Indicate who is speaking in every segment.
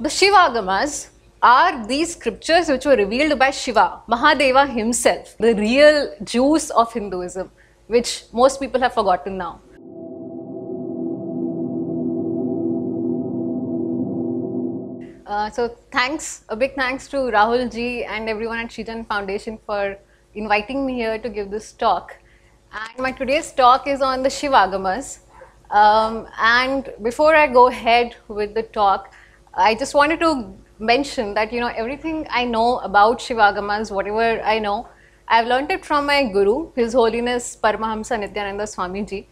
Speaker 1: the Shivagamas are these scriptures which were revealed by Shiva, Mahadeva himself, the real juice of Hinduism, which most people have forgotten now. Uh, so thanks, a big thanks to Rahul ji and everyone at Srijan Foundation for inviting me here to give this talk. And my today's talk is on the Shivagamas. Um, and before I go ahead with the talk, I just wanted to mention that you know everything I know about Shivagamas, whatever I know, I've learned it from my guru, His Holiness Paramahamsa Nithyananda Swamiji.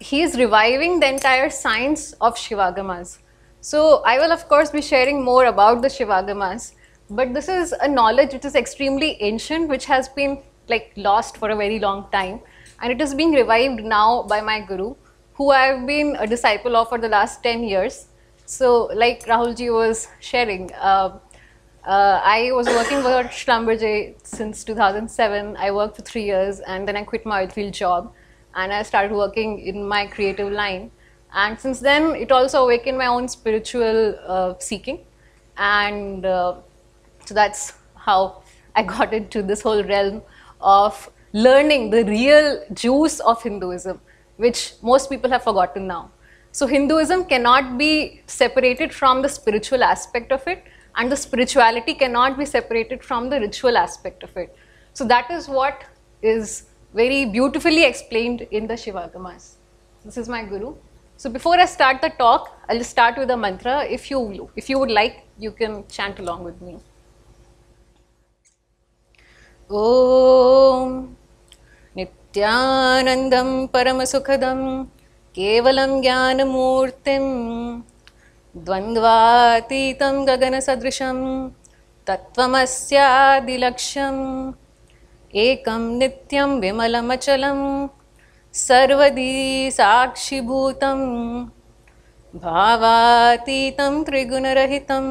Speaker 1: He is reviving the entire science of Shivagamas. So I will of course be sharing more about the Shivagamas, but this is a knowledge which is extremely ancient, which has been like lost for a very long time, and it is being revived now by my guru, who I have been a disciple of for the last 10 years. So like Rahulji was sharing, uh, uh, I was working for Schlumberger since 2007. I worked for three years and then I quit my oilfield job and I started working in my creative line. And since then, it also awakened my own spiritual uh, seeking. And uh, so that's how I got into this whole realm of learning the real juice of Hinduism, which most people have forgotten now. So, Hinduism cannot be separated from the spiritual aspect of it, and the spirituality cannot be separated from the ritual aspect of it. So, that is what is very beautifully explained in the Shivagamas. This is my guru. So before I start the talk, I'll just start with a mantra. If you if you would like, you can chant along with me. ॐ नित्यानन्दं परमसुखदं केवलं ज्ञानमूर्तिं द्वन्द्वातीतं गगनसदृशं तत्त्वमस्यादिलक्ष्यम् एकं नित्यं विमलमचलं सर्वदी साक्षिभूतं भावातीतं त्रिगुणरहितं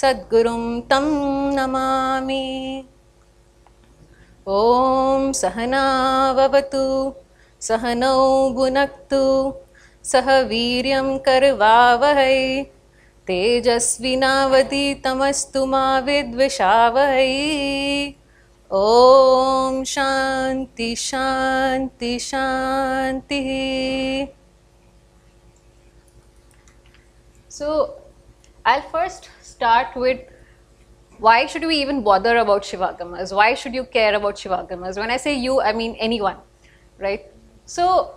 Speaker 1: सद्गुरुं तं नमामि। ॐ सहनाववतु सहनौ भुनक्तु सह वीर्यं करवावहै तेजस्विनावतीतमस्तु मा विद्विषावहै ॐ शान्ति शान्ति शान्तिः So, I'll first start with why should we even bother about Shivagamas? Why should you care about Shivagamas? When I say you, I mean anyone, right? So,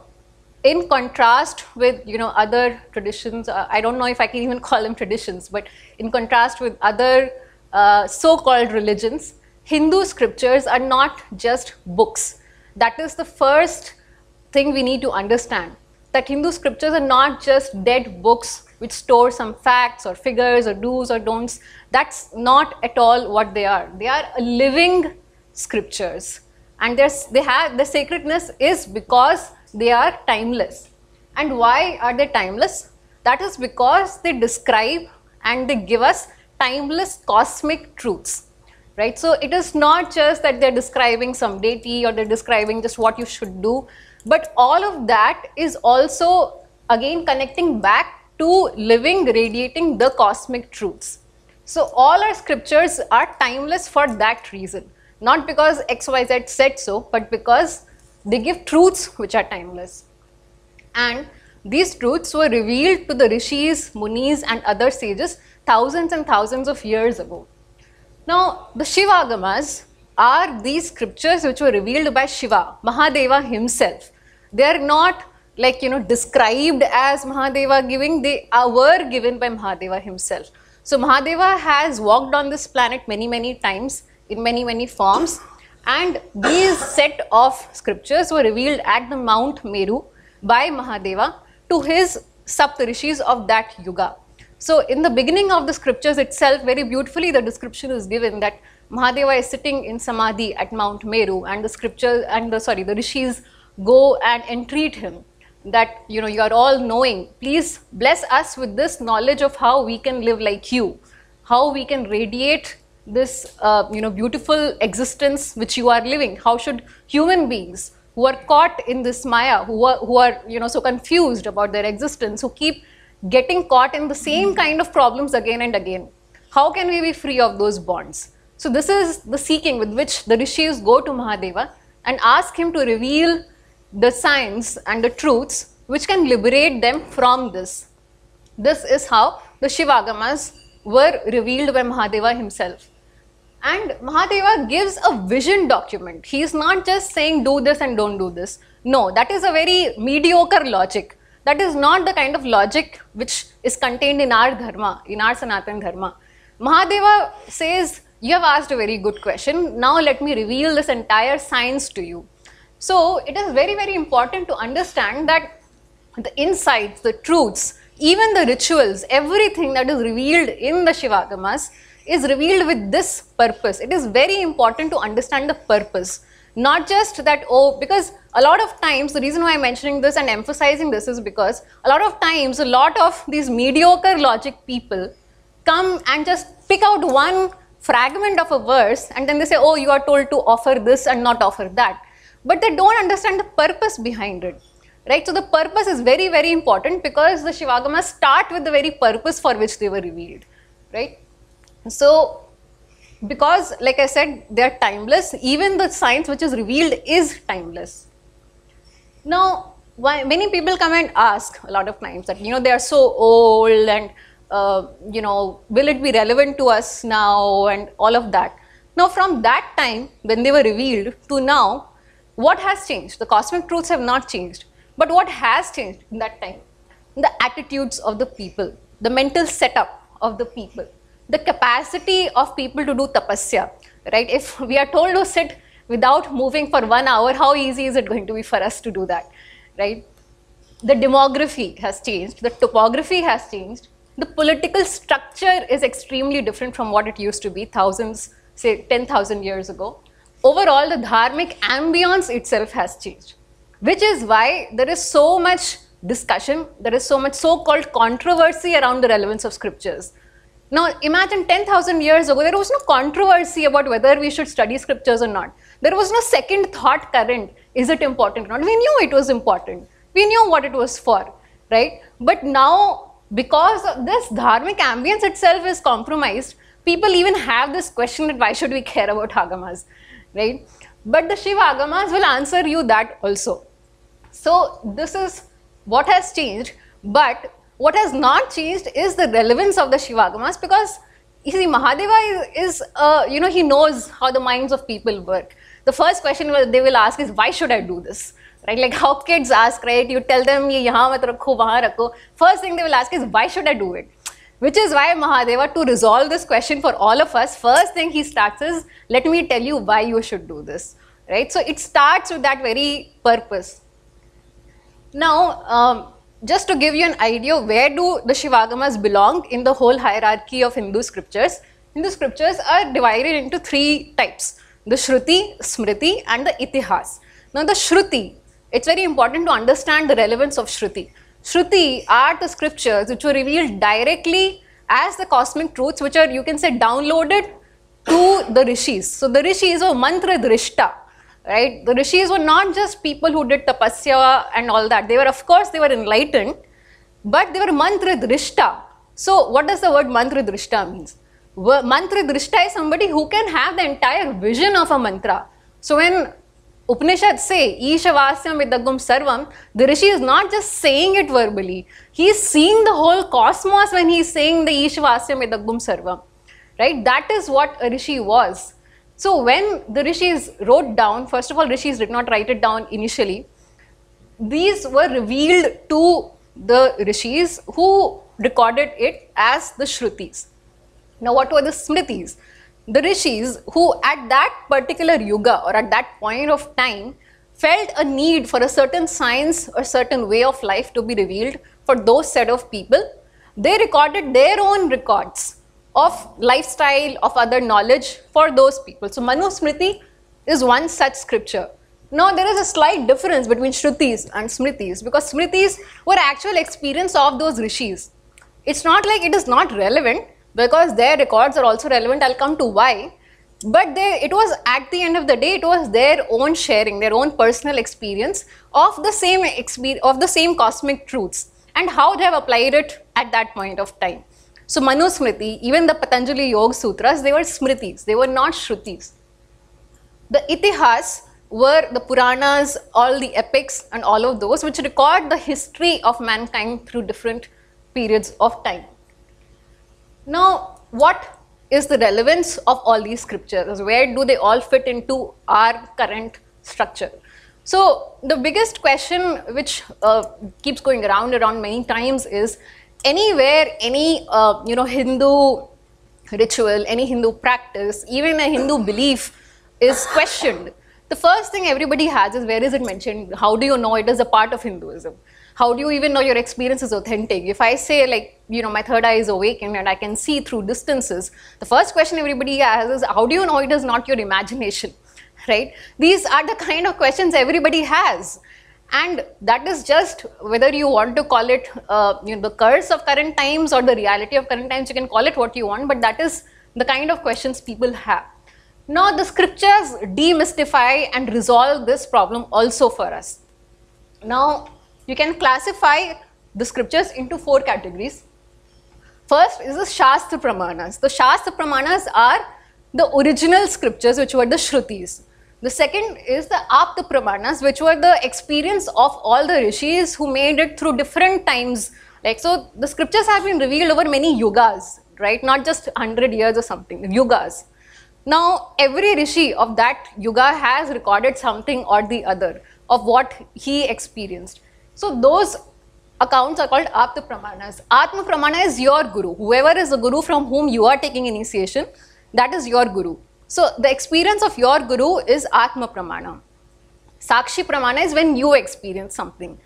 Speaker 1: in contrast with you know other traditions, uh, I don't know if I can even call them traditions, but in contrast with other uh, so-called religions, Hindu scriptures are not just books. That is the first thing we need to understand. That Hindu scriptures are not just dead books which store some facts or figures or do's or don'ts. That's not at all what they are. They are living scriptures. And they have the sacredness is because they are timeless. And why are they timeless? That is because they describe and they give us timeless cosmic truths right? So it is not just that they're describing some deity or they're describing just what you should do, but all of that is also again connecting back to living, radiating the cosmic truths. So all our scriptures are timeless for that reason, not because XYZ said so, but because they give truths which are timeless. And these truths were revealed to the rishis, munis, and other sages thousands and thousands of years ago. Now, the Shivagamas are these scriptures which were revealed by Shiva, Mahadeva himself. They are not like, you know, described as Mahadeva giving, they are, were given by Mahadeva himself. So, Mahadeva has walked on this planet many, many times in many, many forms. And these set of scriptures were revealed at the Mount Meru by Mahadeva to his Saptarishis of that yuga. So in the beginning of the scriptures itself, very beautifully the description is given that Mahadeva is sitting in Samadhi at Mount Meru and the scriptures and the sorry, the rishis go and entreat him that you know you are all knowing. Please bless us with this knowledge of how we can live like you, how we can radiate this uh, you know beautiful existence which you are living. How should human beings who are caught in this maya, who are, who are you know so confused about their existence, who keep getting caught in the same kind of problems again and again. How can we be free of those bonds? So this is the seeking with which the rishis go to Mahadeva and ask him to reveal the signs and the truths which can liberate them from this. This is how the Shivagamas were revealed by Mahadeva himself. And Mahadeva gives a vision document. He is not just saying do this and don't do this. No, that is a very mediocre logic. That is not the kind of logic which is contained in our dharma, in our Sanatan dharma. Mahadeva says, You have asked a very good question. Now let me reveal this entire science to you. So it is very, very important to understand that the insights, the truths, even the rituals, everything that is revealed in the Shivagamas is revealed with this purpose. It is very important to understand the purpose. Not just that, oh, because a lot of times, the reason why I'm mentioning this and emphasizing this is because a lot of times, a lot of these mediocre logic people come and just pick out one fragment of a verse and then they say, oh, you are told to offer this and not offer that. But they don't understand the purpose behind it right? So the purpose is very, very important because the Shivagamas start with the very purpose for which they were revealed, right? So because like I said, they are timeless, even the science which is revealed is timeless. Now, why, many people come and ask a lot of times that, you know, they are so old and, uh, you know, will it be relevant to us now and all of that. Now, from that time when they were revealed to now, what has changed? The cosmic truths have not changed. But what has changed in that time? The attitudes of the people, the mental setup of the people, the capacity of people to do tapasya, right? If we are told to sit without moving for one hour, how easy is it going to be for us to do that, right? The demography has changed, the topography has changed, the political structure is extremely different from what it used to be thousands, say 10,000 years ago. Overall, the dharmic ambience itself has changed which is why there is so much discussion, there is so much so-called controversy around the relevance of scriptures. Now imagine 10,000 years ago, there was no controversy about whether we should study scriptures or not. There was no second thought current, is it important or not? We knew it was important. We knew what it was for, right? But now, because this dharmic ambience itself is compromised, people even have this question that why should we care about agamas, right? But the Shiva agamas will answer you that also. So this is what has changed, but what has not changed is the relevance of the Shivagamas because you see Mahadeva is, is uh, you know, he knows how the minds of people work. The first question they will ask is, why should I do this? Right, like how kids ask, right? You tell them. First thing they will ask is, why should I do it? Which is why Mahadeva, to resolve this question for all of us, first thing he starts is, let me tell you why you should do this. Right? So it starts with that very purpose. Now, um, just to give you an idea, where do the Shivagamas belong in the whole hierarchy of Hindu scriptures? Hindu scriptures are divided into three types, the Shruti, Smriti and the Itihas. Now the Shruti, it's very important to understand the relevance of Shruti. Shruti are the scriptures which were revealed directly as the cosmic truths which are, you can say, downloaded to the rishis. So the rishis are mantra drishta right? The rishis were not just people who did tapasya and all that. They were, of course, they were enlightened, but they were mantra drishta. So, what does the word mantra drishta means? Mantra drishta is somebody who can have the entire vision of a mantra. So, when Upanishads say, Ishavasyam Vidagum Sarvam, the Rishi is not just saying it verbally. He is seeing the whole cosmos when he is saying the Ishavasyam Vidagum Sarvam. Right? That is what a Rishi was. So when the rishis wrote down, first of all, rishis did not write it down initially. These were revealed to the rishis who recorded it as the shrutis. Now, what were the smritis? The rishis who, at that particular yuga or at that point of time, felt a need for a certain science or certain way of life to be revealed for those set of people, they recorded their own records of lifestyle, of other knowledge for those people. So Manusmriti is one such scripture. Now there is a slight difference between Shrutis and Smritis because Smritis were actual experience of those rishis. It's not like it is not relevant because their records are also relevant. I'll come to why. But they, it was at the end of the day, it was their own sharing, their own personal experience of the same experience, of the same cosmic truths and how they have applied it at that point of time. So Manusmriti, even the Patanjali Yoga Sutras, they were smritis, they were not shrutis. The itihas were the Puranas, all the epics and all of those which record the history of mankind through different periods of time. Now, what is the relevance of all these scriptures? Where do they all fit into our current structure? So, the biggest question which uh, keeps going around around many times is anywhere any uh, you know Hindu ritual, any Hindu practice, even a Hindu belief is questioned. The first thing everybody has is where is it mentioned? How do you know it is a part of Hinduism? how do you even know your experience is authentic? If I say like, you know, my third eye is awakened and I can see through distances, the first question everybody has is how do you know it is not your imagination, right? These are the kind of questions everybody has. And that is just whether you want to call it, uh, you know, the curse of current times or the reality of current times, you can call it what you want, but that is the kind of questions people have. Now the scriptures demystify and resolve this problem also for us. Now you can classify the scriptures into four categories. First is the Shastra Pramanas. The Shastra Pramanas are the original scriptures which were the Shrutis. The second is the Apta Pramanas which were the experience of all the rishis who made it through different times. Like so the scriptures have been revealed over many yugas, right? Not just 100 years or something, yugas. Now every rishi of that yuga has recorded something or the other of what he experienced. So those accounts are called Apta Pramanas. Atma Pramana is your guru. Whoever is the guru from whom you are taking initiation, that is your guru. So the experience of your guru is Atma Pramana. Sakshi Pramana is when you experience something.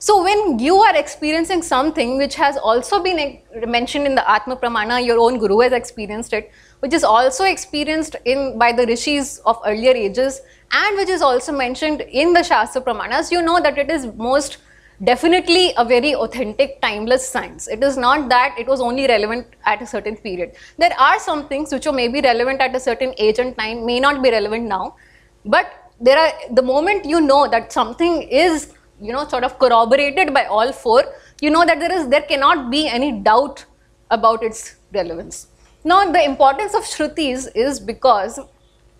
Speaker 1: So when you are experiencing something which has also been mentioned in the Atma Pramana, your own guru has experienced it, which is also experienced in by the rishis of earlier ages and which is also mentioned in the Shastra Pramanas, you know that it is most definitely a very authentic, timeless science. It is not that it was only relevant at a certain period. There are some things which may be relevant at a certain age and time, may not be relevant now, but there are the moment you know that something is you know sort of corroborated by all four, you know that there is there cannot be any doubt about its relevance. Now the importance of Shrutis is because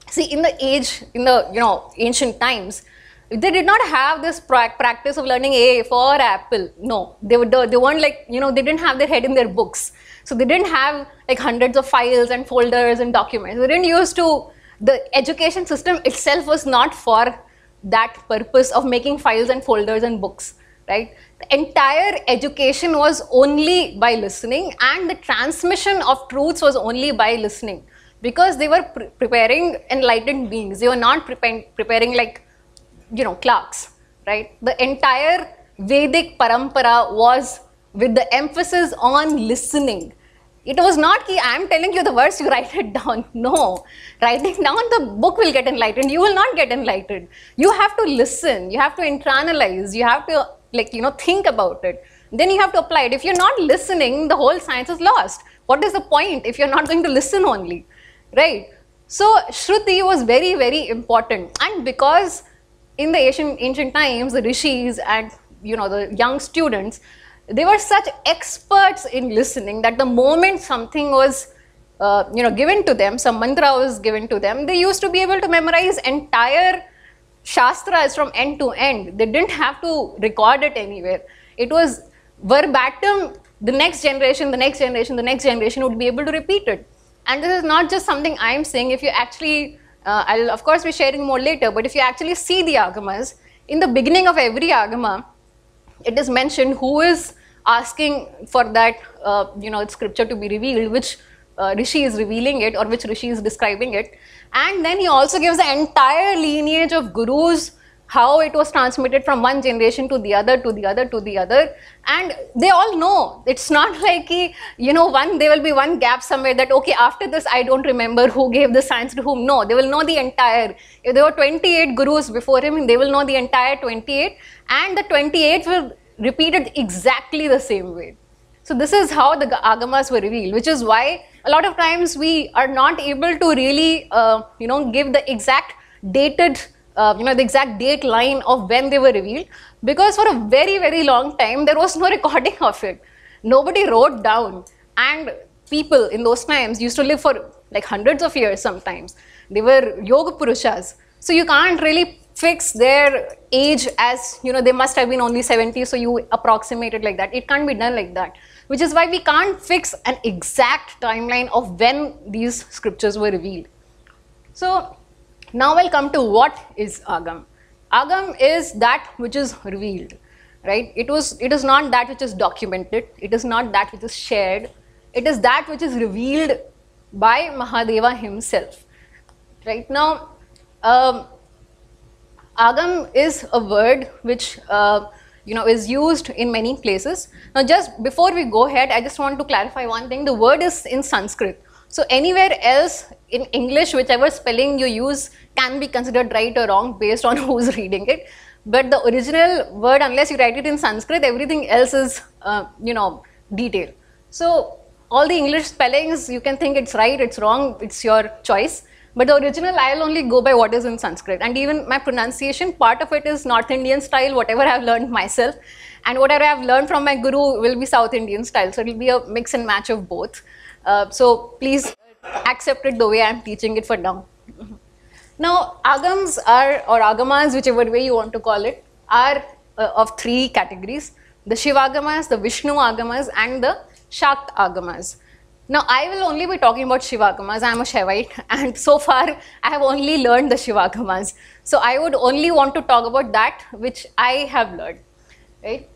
Speaker 1: see in the age in the you know ancient times they did not have this practice of learning A for apple. No, they were they weren't like you know they didn't have their head in their books. So they didn't have like hundreds of files and folders and documents. They didn't use to the education system itself was not for that purpose of making files and folders and books, right? The entire education was only by listening, and the transmission of truths was only by listening because they were pre preparing enlightened beings. They were not preparing preparing like you know, clerks, right? The entire Vedic parampara was with the emphasis on listening. It was not ki I am telling you the verse, you write it down. No, writing down the book will get enlightened. You will not get enlightened. You have to listen. You have to internalize. You have to like you know think about it. Then you have to apply it. If you're not listening, the whole science is lost. What is the point if you're not going to listen only, right? So Shruti was very very important, and because in the ancient, ancient times, the rishis and you know the young students, they were such experts in listening that the moment something was uh, you know given to them, some mantra was given to them, they used to be able to memorize entire shastras from end to end. They didn't have to record it anywhere. It was verbatim. The next generation, the next generation, the next generation would be able to repeat it. And this is not just something I'm saying. If you actually uh, I'll of course be sharing more later, but if you actually see the agamas, in the beginning of every agama, it is mentioned who is asking for that, uh, you know, scripture to be revealed, which uh, rishi is revealing it or which rishi is describing it. And then he also gives the entire lineage of gurus how it was transmitted from one generation to the other to the other to the other. And they all know. It's not like you know one there will be one gap somewhere that okay after this i don't remember who gave the science to whom. No they will know the entire. If there were 28 gurus before him they will know the entire 28 and the 28 will repeat it exactly the same way. So this is how the agamas were revealed which is why a lot of times we are not able to really uh, you know give the exact dated uh, you know, the exact date line of when they were revealed because for a very, very long time there was no recording of it. nobody wrote down. And people in those times used to live for like hundreds of years sometimes. They were yoga purushas. So you can't really fix their age as, you know, they must have been only 70, so you approximate it like that. It can't be done like that. Which is why we can't fix an exact timeline of when these scriptures were revealed. So now I'll come to what is Agam. Agam is that which is revealed, right? It was it is not that which is documented, it is not that which is shared, it is that which is revealed by Mahadeva himself. Right now, um, Agam is a word which uh, you know is used in many places. Now, just before we go ahead, I just want to clarify one thing. The word is in Sanskrit. So anywhere else in English, whichever spelling you use can be considered right or wrong based on who's reading it. But the original word, unless you write it in Sanskrit, everything else is, uh, you know, detail. So all the English spellings, you can think it's right, it's wrong, it's your choice. But the original, I'll only go by what is in Sanskrit. And even my pronunciation, part of it is North Indian style, whatever I've learned myself. And whatever I've learned from my guru will be South Indian style. So it'll be a mix and match of both. Uh, so please accept it the way I'm teaching it for now. Now, agams are, or agamas, whichever way you want to call it, are uh, of three categories the Shivagamas, the Vishnu Agamas, and the Shakt Agamas. Now, I will only be talking about Shivagamas. I am a Shaivite, and so far I have only learned the Shivagamas. So, I would only want to talk about that which I have learned. Right?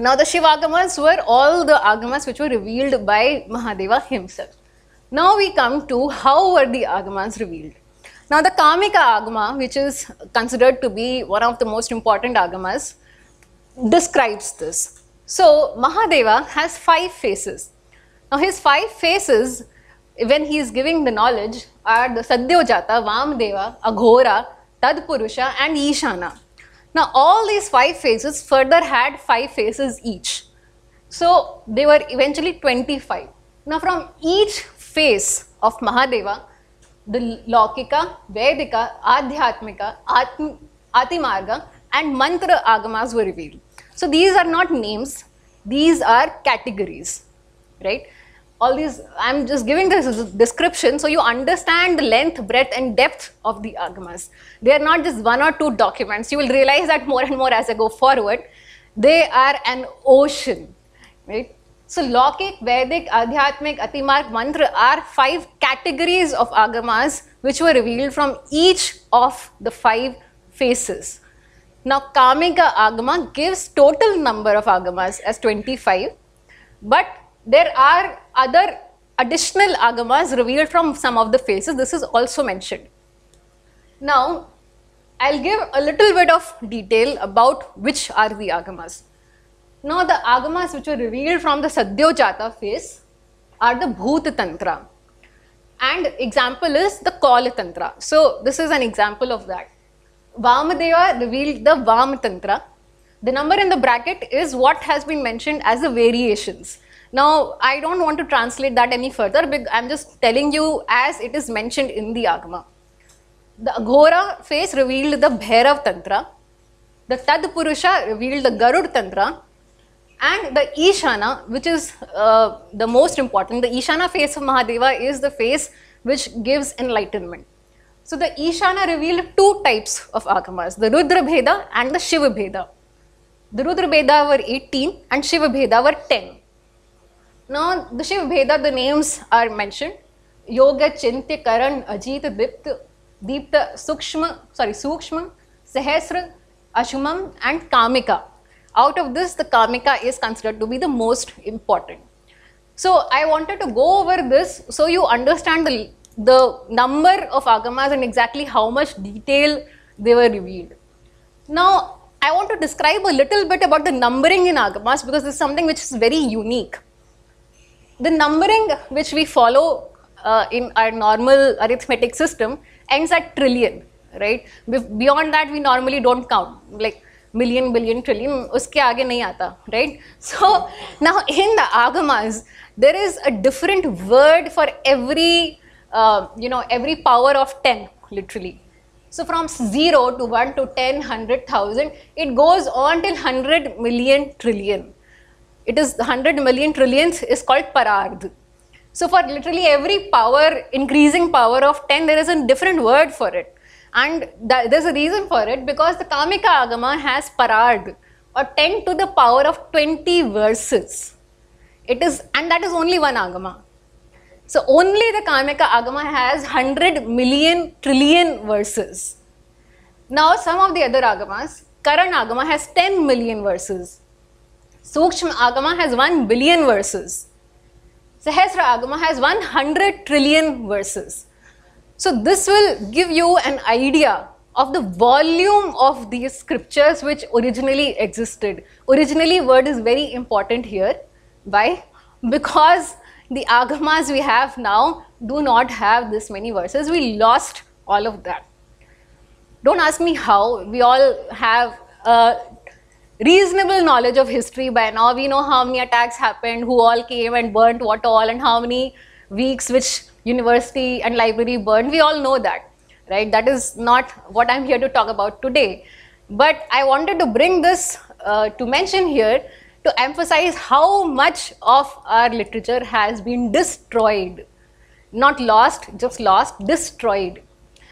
Speaker 1: Now, the Shivagamas were all the Agamas which were revealed by Mahadeva himself. Now, we come to how were the Agamas revealed. Now, the Kamika Agama, which is considered to be one of the most important Agamas, describes this. So, Mahadeva has five faces. Now, his five faces, when he is giving the knowledge, are the Sadyojata, Vamdeva, Aghora, Tadpurusha, and Ishana. Now, all these five phases further had five phases each. So, they were eventually 25. Now, from each phase of Mahadeva, the Laukika, Vedika, Adhyatmika, Atm, Atimarga and Mantra Agamas were revealed. So these are not names, these are categories, right? All these, I'm just giving this description so you understand the length, breadth and depth of the Agamas. They are not just one or two documents. You will realize that more and more as I go forward. They are an ocean, right? So Laukik, Vedic, Adhyatmik, Atimarg, Mantra are five categories of agamas which were revealed from each of the five faces. Now Kamika agama gives total number of agamas as 25 but there are other additional agamas revealed from some of the faces. This is also mentioned. Now I'll give a little bit of detail about which are the agamas. Now the agamas which were revealed from the Sadyojata phase are the Bhoot Tantra. And example is the Kaul Tantra. So this is an example of that. Vamadeva revealed the Vam Tantra. The number in the bracket is what has been mentioned as the variations. Now, I don't want to translate that any further, I'm just telling you as it is mentioned in the Agama. The Aghora phase revealed the Bhairav Tantra. The Tad Purusha revealed the Garud Tantra and the Ishana, which is uh, the most important, the Ishana face of Mahadeva is the face which gives enlightenment. So the Ishana revealed two types of agamas, the Rudra Bheda and the Shiva Bheda. The Rudra Bheda were 18 and Shiva Bheda were 10. Now the Shiva Bheda, the names are mentioned. Yoga, Chintya, Karan, Ajit, Dipta, Deepta, Sukshma, sorry, Sukshma, Sahasra, Ashumam and Kamika. Out of this, the Kamika is considered to be the most important. So I wanted to go over this so you understand the, the number of agamas and exactly how much detail they were revealed. Now, I want to describe a little bit about the numbering in agamas because this is something which is very unique. The numbering which we follow uh, in our normal arithmetic system ends at trillion, right? Beyond that, we normally don't count. Like million, billion, trillion, uske aage nahi aata, right? So now in the agamas, there is a different word for every, uh, you know, every power of 10, literally. So from 0 to 1 to 10, 100,000, it goes on till 100 million trillion. It is 100 million trillions is called parardh. So for literally every power, increasing power of 10, there is a different word for it. And that, there's a reason for it because the Kamika Agama has parardh or 10 to the power of 20 verses. It is, and that is only one Agama. So only the Kamika Agama has 100 million trillion verses. Now some of the other Agamas, Karan Agama has 10 million verses. Sukshma Agama has 1 billion verses. Sahasra Agama has 100 trillion verses. So this will give you an idea of the volume of these scriptures which originally existed. Originally word is very important here. Why? Because the agamas we have now do not have this many verses. We lost all of that. Don't ask me how. We all have reasonable knowledge of history by now. We know how many attacks happened, who all came and burnt what all, and how many weeks which university and library burned. We all know that, right? That is not what I'm here to talk about today. But I wanted to bring this uh, to mention here to emphasize how much of our literature has been destroyed. Not lost, just lost, destroyed.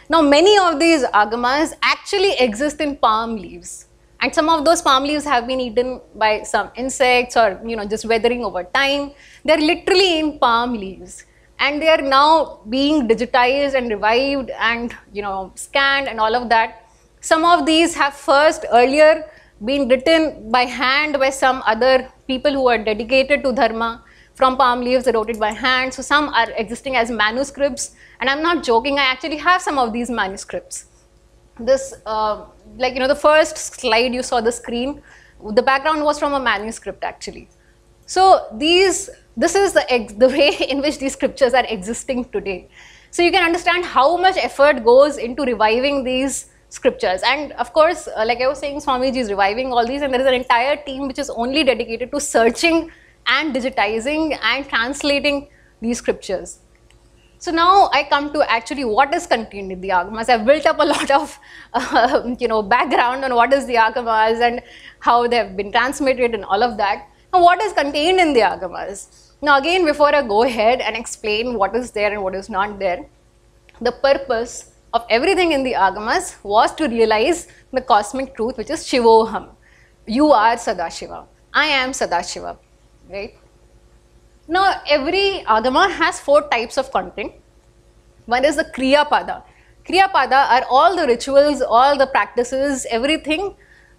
Speaker 1: Now, many of these agamas actually exist in palm leaves. And some of those palm leaves have been eaten by some insects or, you know, just weathering over time. They're literally in palm leaves. And they are now being digitized and revived and, you know, scanned and all of that. Some of these have first earlier been written by hand by some other people who are dedicated to dharma from palm leaves they wrote it by hand so some are existing as manuscripts and i'm not joking i actually have some of these manuscripts this uh, like you know the first slide you saw the screen the background was from a manuscript actually so these this is the the way in which these scriptures are existing today so you can understand how much effort goes into reviving these scriptures. And of course, uh, like I was saying, Swamiji is reviving all these, and there is an entire team which is only dedicated to searching and digitizing and translating these scriptures. So now I come to actually what is contained in the Agamas. I've built up a lot of uh, you know background on what is the Agamas and how they have been transmitted and all of that. Now what is contained in the Agamas? Now again, before I go ahead and explain what is there and what is not there, the purpose of everything in the Agamas was to realize the cosmic truth which is Shivoham. You are Sadashiva. I am Sadashiva. Right? Now every Agama has four types of content. One is the Kriya Pada. Kriya Pada are all the rituals, all the practices, everything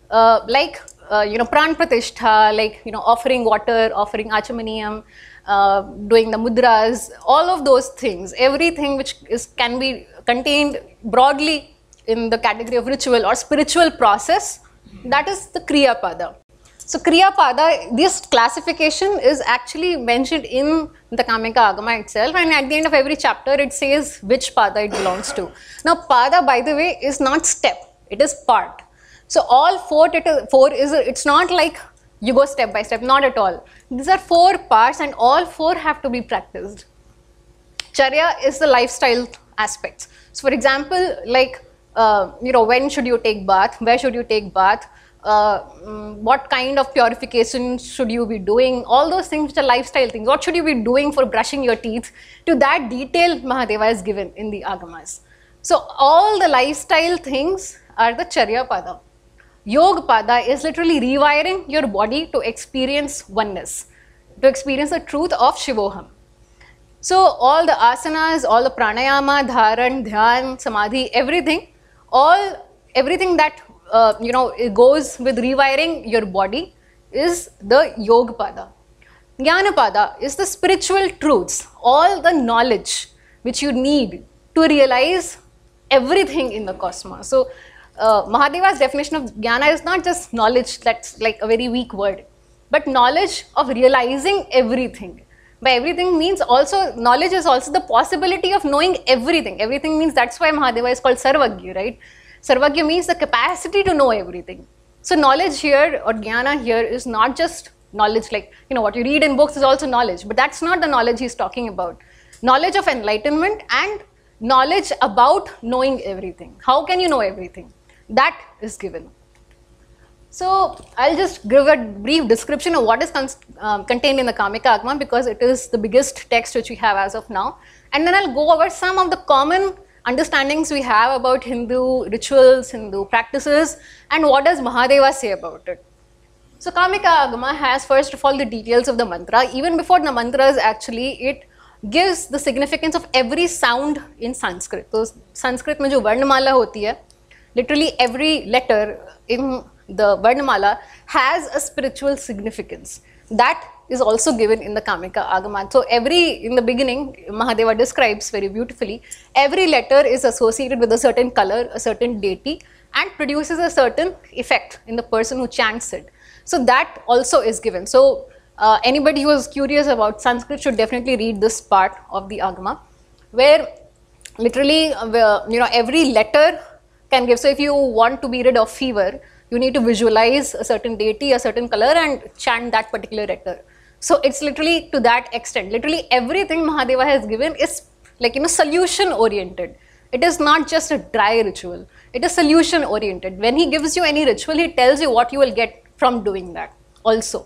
Speaker 1: uh, like uh, you know pran pratishtha, like you know offering water, offering achamaniyam, uh, doing the mudras, all of those things, everything which is can be contained broadly in the category of ritual or spiritual process, that is the Kriya Pada. So Kriya Pada, this classification is actually mentioned in the Kamika Agama itself and at the end of every chapter it says which Pada it belongs to. Now Pada by the way is not step, it is part. So all four, four is, it's not like you go step by step, not at all. These are four parts and all four have to be practiced. Charya is the lifestyle aspects. So for example, like, uh, you know, when should you take bath? Where should you take bath? Uh, mm, what kind of purification should you be doing? All those things which are lifestyle things. What should you be doing for brushing your teeth? To that detail, Mahadeva is given in the Agamas. So all the lifestyle things are the Charya Pada. Yoga Pada is literally rewiring your body to experience oneness, to experience the truth of Shivoham. So all the asanas, all the pranayama, dharan, dhyan, samadhi, everything, all everything that uh, you know it goes with rewiring your body is the yoga pada. Jnana pada is the spiritual truths, all the knowledge which you need to realize everything in the cosmos. So uh, Mahadeva's definition of jnana is not just knowledge, that's like a very weak word, but knowledge of realizing everything by everything means also knowledge is also the possibility of knowing everything. Everything means that's why Mahadeva is called Sarvagya, right? Sarvagya means the capacity to know everything. So knowledge here or jnana here is not just knowledge like you know what you read in books is also knowledge, but that's not the knowledge he's talking about. Knowledge of enlightenment and knowledge about knowing everything. How can you know everything? That is given. So I'll just give a brief description of what is um, contained in the Kamika Agama because it is the biggest text which we have as of now. And then I'll go over some of the common understandings we have about Hindu rituals, Hindu practices, and what does Mahadeva say about it. So Kamika Agama has first of all the details of the mantra. Even before the mantras actually, it gives the significance of every sound in Sanskrit. So Sanskrit mein jo varnamala hoti hai, literally every letter in the varnamala has a spiritual significance. That is also given in the Kamika Agama. So every, in the beginning, Mahadeva describes very beautifully, every letter is associated with a certain color, a certain deity and produces a certain effect in the person who chants it. So that also is given. So uh, anybody who is curious about Sanskrit should definitely read this part of the Agama where literally, uh, you know, every letter can give. So if you want to be rid of fever, you need to visualize a certain deity, a certain color and chant that particular letter. So it's literally to that extent. Literally everything Mahadeva has given is like you know solution oriented. It is not just a dry ritual. It is solution oriented. When he gives you any ritual, he tells you what you will get from doing that also.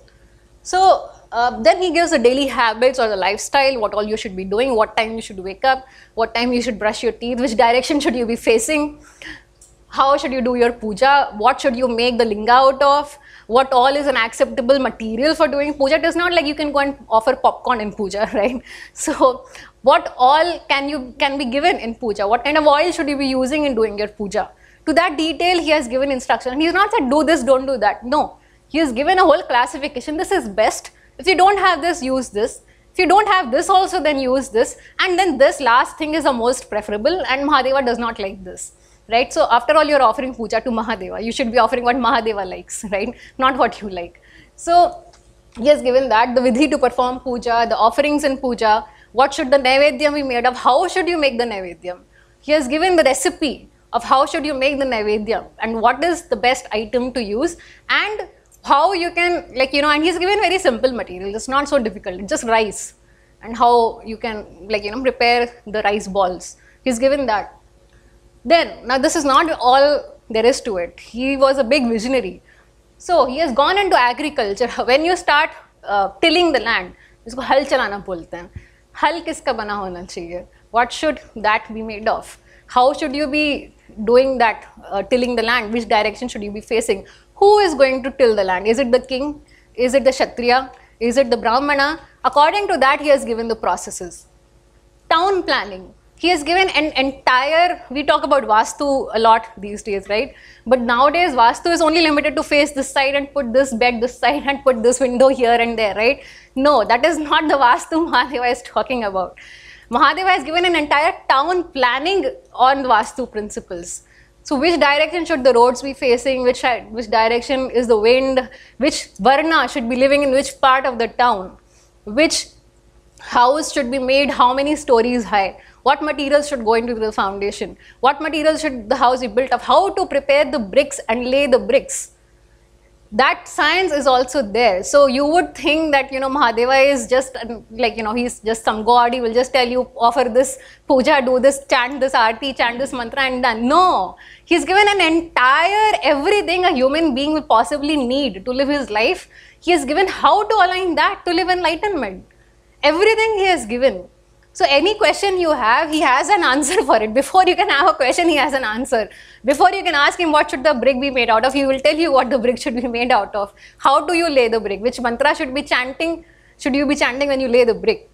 Speaker 1: So uh, then he gives the daily habits or the lifestyle, what all you should be doing, what time you should wake up, what time you should brush your teeth, which direction should you be facing, how should you do your puja, what should you make the linga out of, what all is an acceptable material for doing puja. It is not like you can go and offer popcorn in puja, right? So what all can you can be given in puja? What kind of oil should you be using in doing your puja? To that detail, he has given instruction. He has not said do this, don't do that. No, he has given a whole classification. This is best. If you don't have this, use this. If you don't have this also, then use this. And then this last thing is the most preferable and Mahadeva does not like this right? So after all, you're offering puja to Mahadeva. You should be offering what Mahadeva likes, right? Not what you like. So he has given that, the vidhi to perform puja, the offerings in puja, what should the naivedyam be made of, how should you make the naivedyam. He has given the recipe of how should you make the naivedyam and what is the best item to use and how you can like you know and he's given very simple material it's not so difficult just rice and how you can like you know prepare the rice balls he's given that then, now this is not all there is to it. He was a big visionary. So he has gone into agriculture. When you start uh, tilling the land, इसको हल चलाना बोलते हैं हल किसका बना होना चाहिए what should that be made of how should you be doing that uh, tilling the land which direction should you be facing who is going to till the land is it the king is it the kshatriya is it the brahmana according to that he has given the processes town planning he has given an entire, we talk about Vastu a lot these days, right? But nowadays, Vastu is only limited to face this side and put this bed this side and put this window here and there, right? No, that is not the Vastu Mahadeva is talking about. Mahadeva has given an entire town planning on Vastu principles. So which direction should the roads be facing, which, which direction is the wind, which Varna should be living in which part of the town, which house should be made how many stories high, what materials should go into the foundation, what materials should the house be built of, how to prepare the bricks and lay the bricks. That science is also there. So you would think that, you know, Mahadeva is just um, like, you know, he's just some god, he will just tell you, offer this puja, do this, chant this arti, chant this mantra and done. No, he's given an entire everything a human being will possibly need to live his life. He has given how to align that to live enlightenment. Everything he has given. So any question you have, he has an answer for it. Before you can have a question, he has an answer. Before you can ask him what should the brick be made out of, he will tell you what the brick should be made out of. How do you lay the brick? Which mantra should be chanting? Should you be chanting when you lay the brick?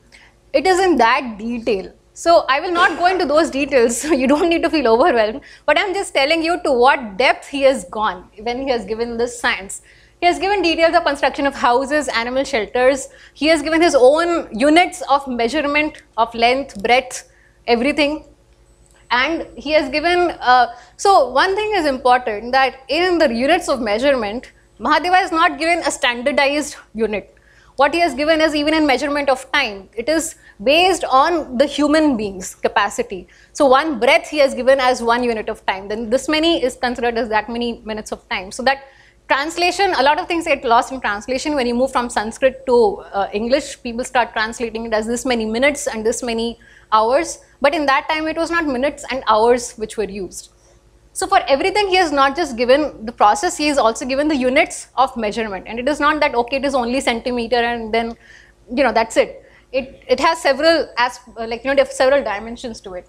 Speaker 1: It is in that detail. So I will not go into those details. So you don't need to feel overwhelmed. But I'm just telling you to what depth he has gone when he has given this science. He has given details of construction of houses, animal shelters. He has given his own units of measurement of length, breadth, everything. And he has given, uh, so one thing is important that in the units of measurement, Mahadeva has not given a standardized unit. What he has given is even in measurement of time. It is based on the human being's capacity. So one breath he has given as one unit of time. Then this many is considered as that many minutes of time. So that translation, a lot of things get lost in translation. When you move from Sanskrit to uh, English, people start translating it as this many minutes and this many hours. But in that time, it was not minutes and hours which were used. So for everything, he has not just given the process, he has also given the units of measurement. And it is not that, okay, it is only centimeter and then, you know, that's it. It, it has several, as, like, you know, several dimensions to it.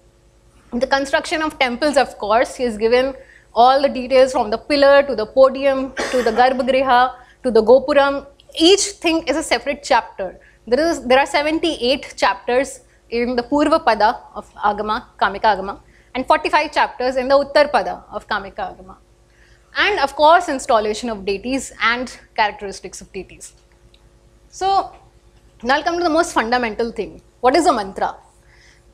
Speaker 1: The construction of temples, of course, he has given all the details from the pillar to the podium to the Garbhagriha to the Gopuram. Each thing is a separate chapter. There, is, there are 78 chapters in the Purva Pada of Agama, Kamika Agama and 45 chapters in the Uttar Pada of Kamika Agama. And of course, installation of deities and characteristics of deities. So, now I'll come to the most fundamental thing. What is a mantra?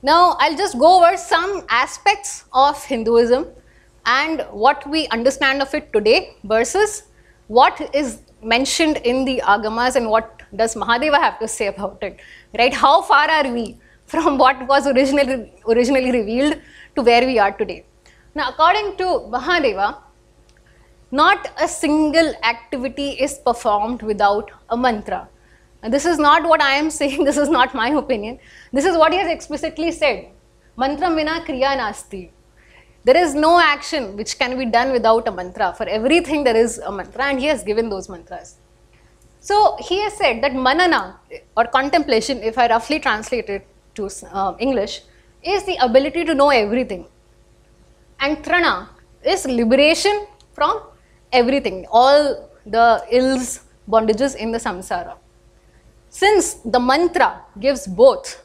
Speaker 1: Now, I'll just go over some aspects of Hinduism and what we understand of it today versus what is mentioned in the Agamas and what does Mahadeva have to say about it, right? How far are we from what was originally, originally revealed to where we are today. Now, according to Mahadeva, not a single activity is performed without a mantra. And this is not what I am saying, this is not my opinion. This is what he has explicitly said. Mantra mina kriya nasti. There is no action which can be done without a mantra. For everything there is a mantra and he has given those mantras. So he has said that manana or contemplation, if I roughly translate it to uh, English, is the ability to know everything. And trana is liberation from everything, all the ills, bondages in the samsara. Since the mantra gives both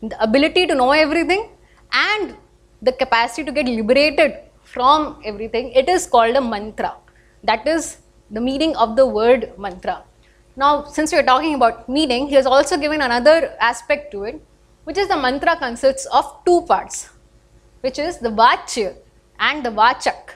Speaker 1: the ability to know everything and the capacity to get liberated from everything, it is called a mantra. That is the meaning of the word mantra. Now, since we are talking about meaning, he has also given another aspect to it, which is the mantra consists of two parts, which is the vachya and the vachak.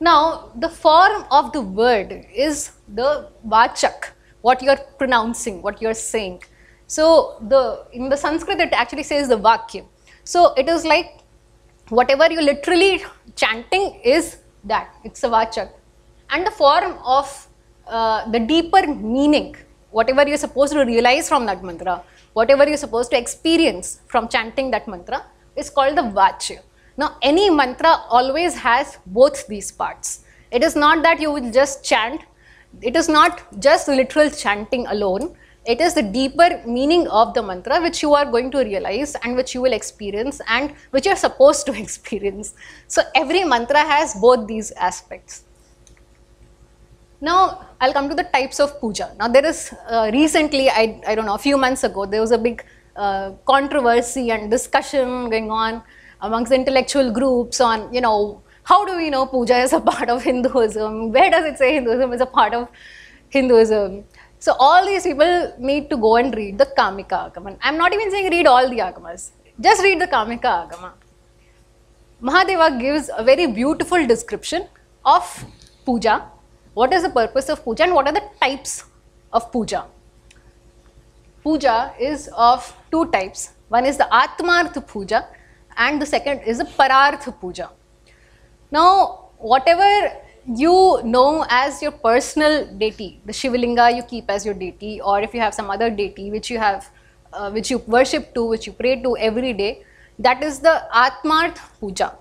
Speaker 1: Now, the form of the word is the vachak, what you are pronouncing, what you are saying. So, the in the Sanskrit it actually says the vakya. So, it is like whatever you literally chanting is that, it's a vachak. And the form of uh, the deeper meaning, whatever you are supposed to realize from that mantra, whatever you're supposed to experience from chanting that mantra is called the vachya. Now, any mantra always has both these parts. It is not that you will just chant, it is not just literal chanting alone. It is the deeper meaning of the mantra which you are going to realize and which you will experience and which you are supposed to experience. So, every mantra has both these aspects. Now, I'll come to the types of puja. Now, there is uh, recently, I, I don't know, a few months ago, there was a big uh, controversy and discussion going on amongst intellectual groups on, you know, how do we know puja is a part of Hinduism? Where does it say Hinduism is a part of Hinduism? So, all these people need to go and read the Kamika Agama. I'm not even saying read all the Agamas, just read the Kamika Agama. Mahadeva gives a very beautiful description of puja what is the purpose of puja and what are the types of puja? Puja is of two types. One is the Atmarth puja and the second is the Pararth puja. Now, whatever you know as your personal deity, the Shivalinga you keep as your deity, or if you have some other deity which you have, uh, which you worship to, which you pray to every day, that is the Atmarth puja.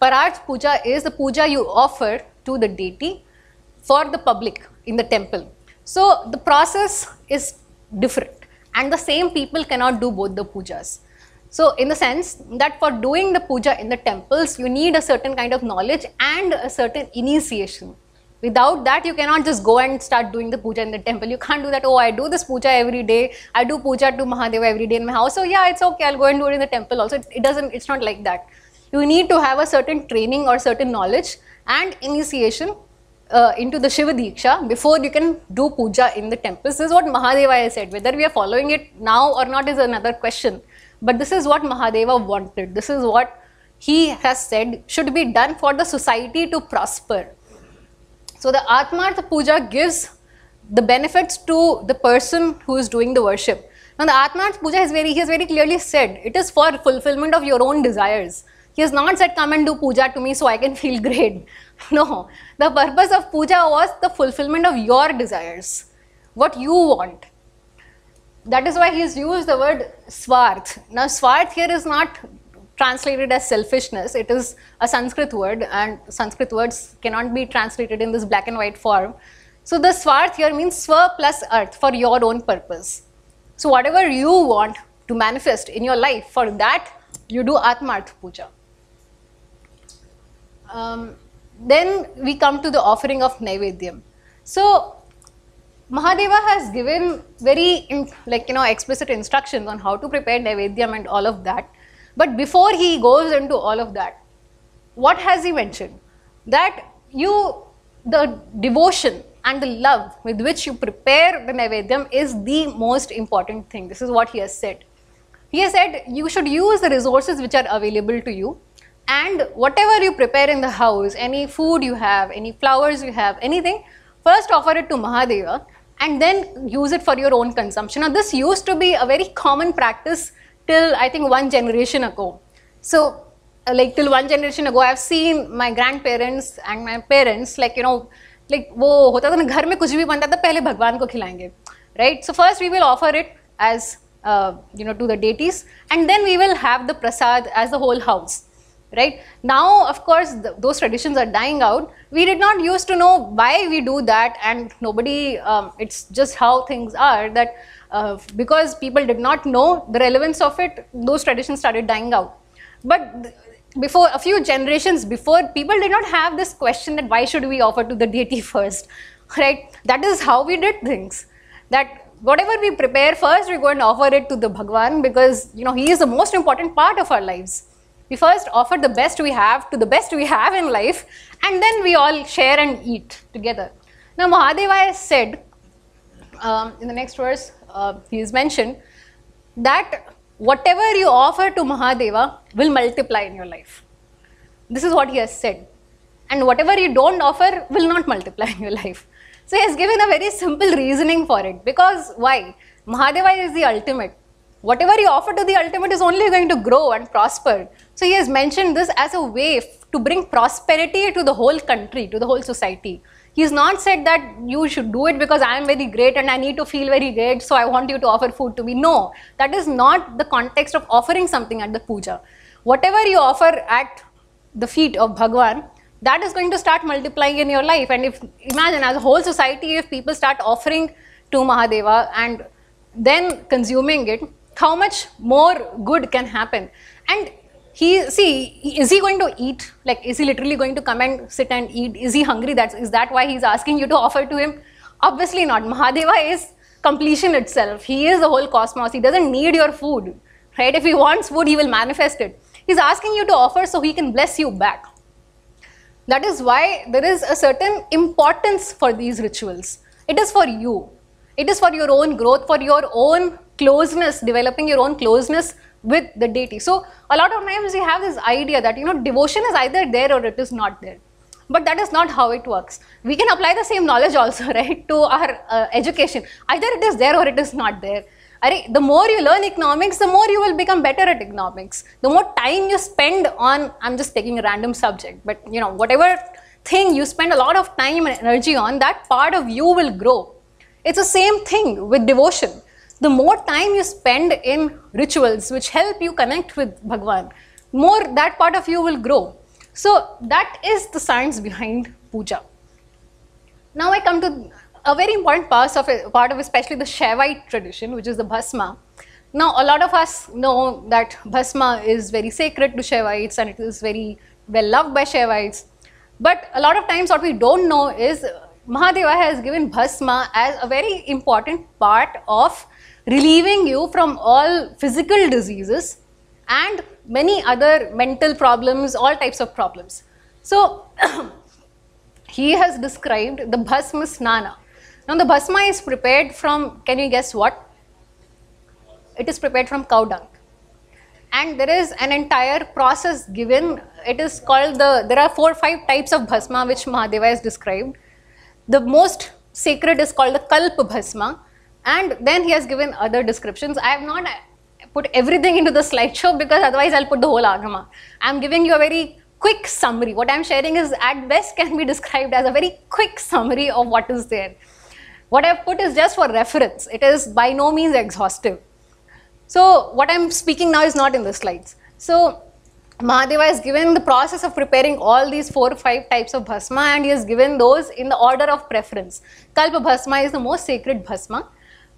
Speaker 1: Pararth puja is the puja you offer to the deity for the public in the temple. So the process is different and the same people cannot do both the pujas. So in the sense that for doing the puja in the temples, you need a certain kind of knowledge and a certain initiation. Without that, you cannot just go and start doing the puja in the temple. You can't do that. Oh, I do this puja every day. I do puja to Mahadeva every day in my house. So yeah, it's okay. I'll go and do it in the temple also. It, it doesn't, it's not like that. You need to have a certain training or certain knowledge and initiation uh, into the Shiva Diksha before you can do puja in the temples. This is what Mahadeva has said. Whether we are following it now or not is another question. But this is what Mahadeva wanted. This is what he has said should be done for the society to prosper. So the Atmartha Puja gives the benefits to the person who is doing the worship. Now the Atmartha Puja is very, he has very clearly said, it is for fulfillment of your own desires. He has not said, come and do puja to me so I can feel great. No, the purpose of puja was the fulfillment of your desires, what you want. That is why he has used the word swarth. Now, swarth here is not translated as selfishness. It is a Sanskrit word, and Sanskrit words cannot be translated in this black and white form. So the swarth here means swa plus arth for your own purpose. So whatever you want to manifest in your life, for that you do Atmarth Puja. Um, then we come to the offering of Naivedyam. So Mahadeva has given very like you know explicit instructions on how to prepare Naivedyam and all of that. But before he goes into all of that, what has he mentioned? That you, the devotion and the love with which you prepare the Naivedyam is the most important thing. This is what he has said. He has said you should use the resources which are available to you and whatever you prepare in the house, any food you have, any flowers you have, anything, first offer it to Mahadeva and then use it for your own consumption. Now, this used to be a very common practice till I think one generation ago. So, uh, like till one generation ago, I've seen my grandparents and my parents, like, you know, like, wo hota tha na, ghar mein kuch bhi banta tha, pehle Bhagwan ko khilenge, right? So, first we will offer it as, uh, you know, to the deities and then we will have the prasad as the whole house right? Now of course the, those traditions are dying out. We did not used to know why we do that and nobody um, it's just how things are that uh, because people did not know the relevance of it those traditions started dying out. But before a few generations before people did not have this question that why should we offer to the deity first right? That is how we did things. That whatever we prepare first we go and offer it to the bhagwan because you know he is the most important part of our lives we first offer the best we have to the best we have in life and then we all share and eat together. Now Mahadeva has said um, in the next verse, uh, he is mentioned that whatever you offer to Mahadeva will multiply in your life. This is what he has said. And whatever you don't offer will not multiply in your life. So he has given a very simple reasoning for it. Because why? Mahadeva is the ultimate. Whatever you offer to the ultimate is only going to grow and prosper. So he has mentioned this as a way to bring prosperity to the whole country, to the whole society. He has not said that you should do it because I am very great and I need to feel very great, so I want you to offer food to me. No, that is not the context of offering something at the puja. Whatever you offer at the feet of Bhagwan, that is going to start multiplying in your life. And if imagine as a whole society, if people start offering to Mahadeva and then consuming it, how much more good can happen. And he see is he going to eat? Like is he literally going to come and sit and eat? Is he hungry? That's is that why he's asking you to offer to him? Obviously not. Mahadeva is completion itself. He is the whole cosmos. He doesn't need your food right? If he wants food he will manifest it. He's asking you to offer so he can bless you back. That is why there is a certain importance for these rituals. It is for you. It is for your own growth for your own closeness developing your own closeness with the deity. So a lot of times we have this idea that you know devotion is either there or it is not there. But that is not how it works. We can apply the same knowledge also, right, to our uh, education. Either it is there or it is not there. The more you learn economics, the more you will become better at economics. The more time you spend on, I'm just taking a random subject, but you know, whatever thing you spend a lot of time and energy on, that part of you will grow. It's the same thing with devotion the more time you spend in rituals which help you connect with Bhagwan, more that part of you will grow. So that is the science behind puja. Now I come to a very important part of it, part of especially the Shaivite tradition, which is the Bhasma. Now a lot of us know that Bhasma is very sacred to Shaivites and it is very well loved by Shaivites. But a lot of times what we don't know is Mahadeva has given Bhasma as a very important part of relieving you from all physical diseases and many other mental problems, all types of problems. So, he has described the bhasma snana. Now, the bhasma is prepared from, can you guess what? It is prepared from cow dung. And there is an entire process given. It is called the, there are four or five types of bhasma which Mahadeva has described. The most sacred is called the kalpa bhasma and then he has given other descriptions. I have not put everything into the slideshow because otherwise I'll put the whole agama. I'm giving you a very quick summary. What I'm sharing is at best can be described as a very quick summary of what is there. What I've put is just for reference. It is by no means exhaustive. So what I'm speaking now is not in the slides. So Mahadeva has given the process of preparing all these four or five types of bhasma and he has given those in the order of preference. Kalpa bhasma is the most sacred bhasma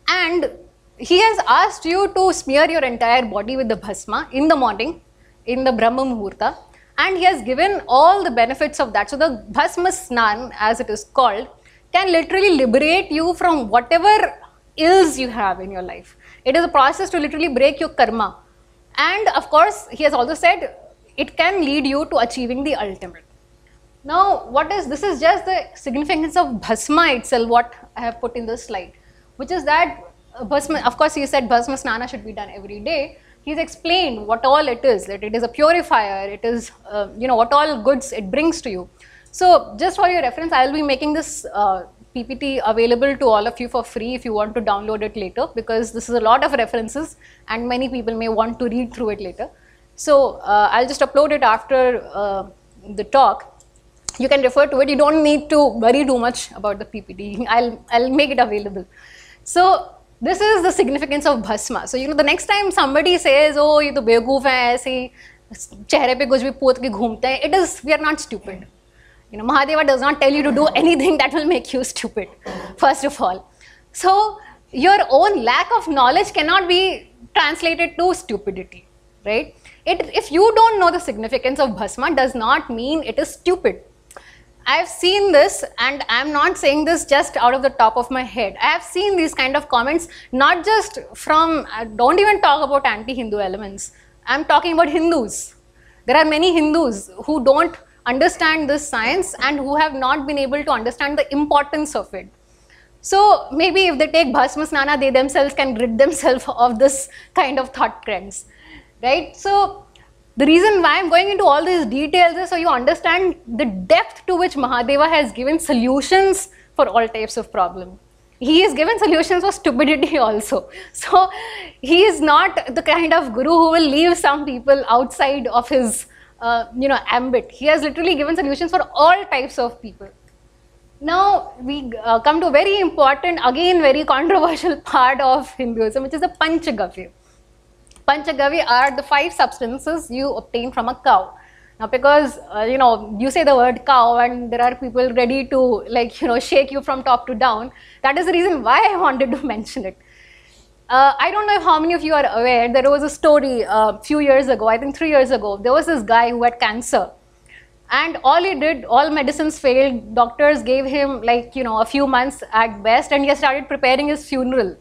Speaker 1: and he has asked you to smear your entire body with the bhasma in the morning in the Brahma Muhurta and he has given all the benefits of that. So the bhasma snan as it is called can literally liberate you from whatever ills you have in your life. It is a process to literally break your karma. And of course, he has also said it can lead you to achieving the ultimate. Now, what is this is just the significance of bhasma itself, what I have put in the slide, which is that uh, of course, he said bhasma snana should be done every day. He's explained what all it is, that it is a purifier, it is, uh, you know, what all goods it brings to you. So, just for your reference, I will be making this uh, PPT available to all of you for free if you want to download it later because this is a lot of references and many people may want to read through it later. So uh, I'll just upload it after uh, the talk. You can refer to it. You don't need to worry too much about the PPT. I'll, I'll make it available. So this is the significance of bhasma. So you know the next time somebody says, oh ये तो बेवकूफ़ है ऐसे चेहरे पे कुछ भी पोत के घूमते हैं, it is we are not stupid. You know, Mahadeva does not tell you to do anything that will make you stupid, first of all. So, your own lack of knowledge cannot be translated to stupidity, right? It, if you don't know the significance of bhasma, does not mean it is stupid. I've seen this, and I'm not saying this just out of the top of my head. I have seen these kind of comments, not just from, uh, don't even talk about anti Hindu elements. I'm talking about Hindus. There are many Hindus who don't understand this science and who have not been able to understand the importance of it. So maybe if they take Bhasma Snana, they themselves can rid themselves of this kind of thought trends, right? So the reason why I'm going into all these details is so you understand the depth to which Mahadeva has given solutions for all types of problems. He has given solutions for stupidity also. So he is not the kind of guru who will leave some people outside of his uh, you know, ambit. He has literally given solutions for all types of people. Now we uh, come to a very important, again very controversial part of Hinduism, which is the Panchagavya. Panchagavya are the five substances you obtain from a cow. Now, because uh, you know you say the word cow, and there are people ready to like you know shake you from top to down. That is the reason why I wanted to mention it. Uh, I don't know how many of you are aware, there was a story a uh, few years ago, I think three years ago, there was this guy who had cancer. And all he did, all medicines failed, doctors gave him like, you know, a few months at best and he started preparing his funeral.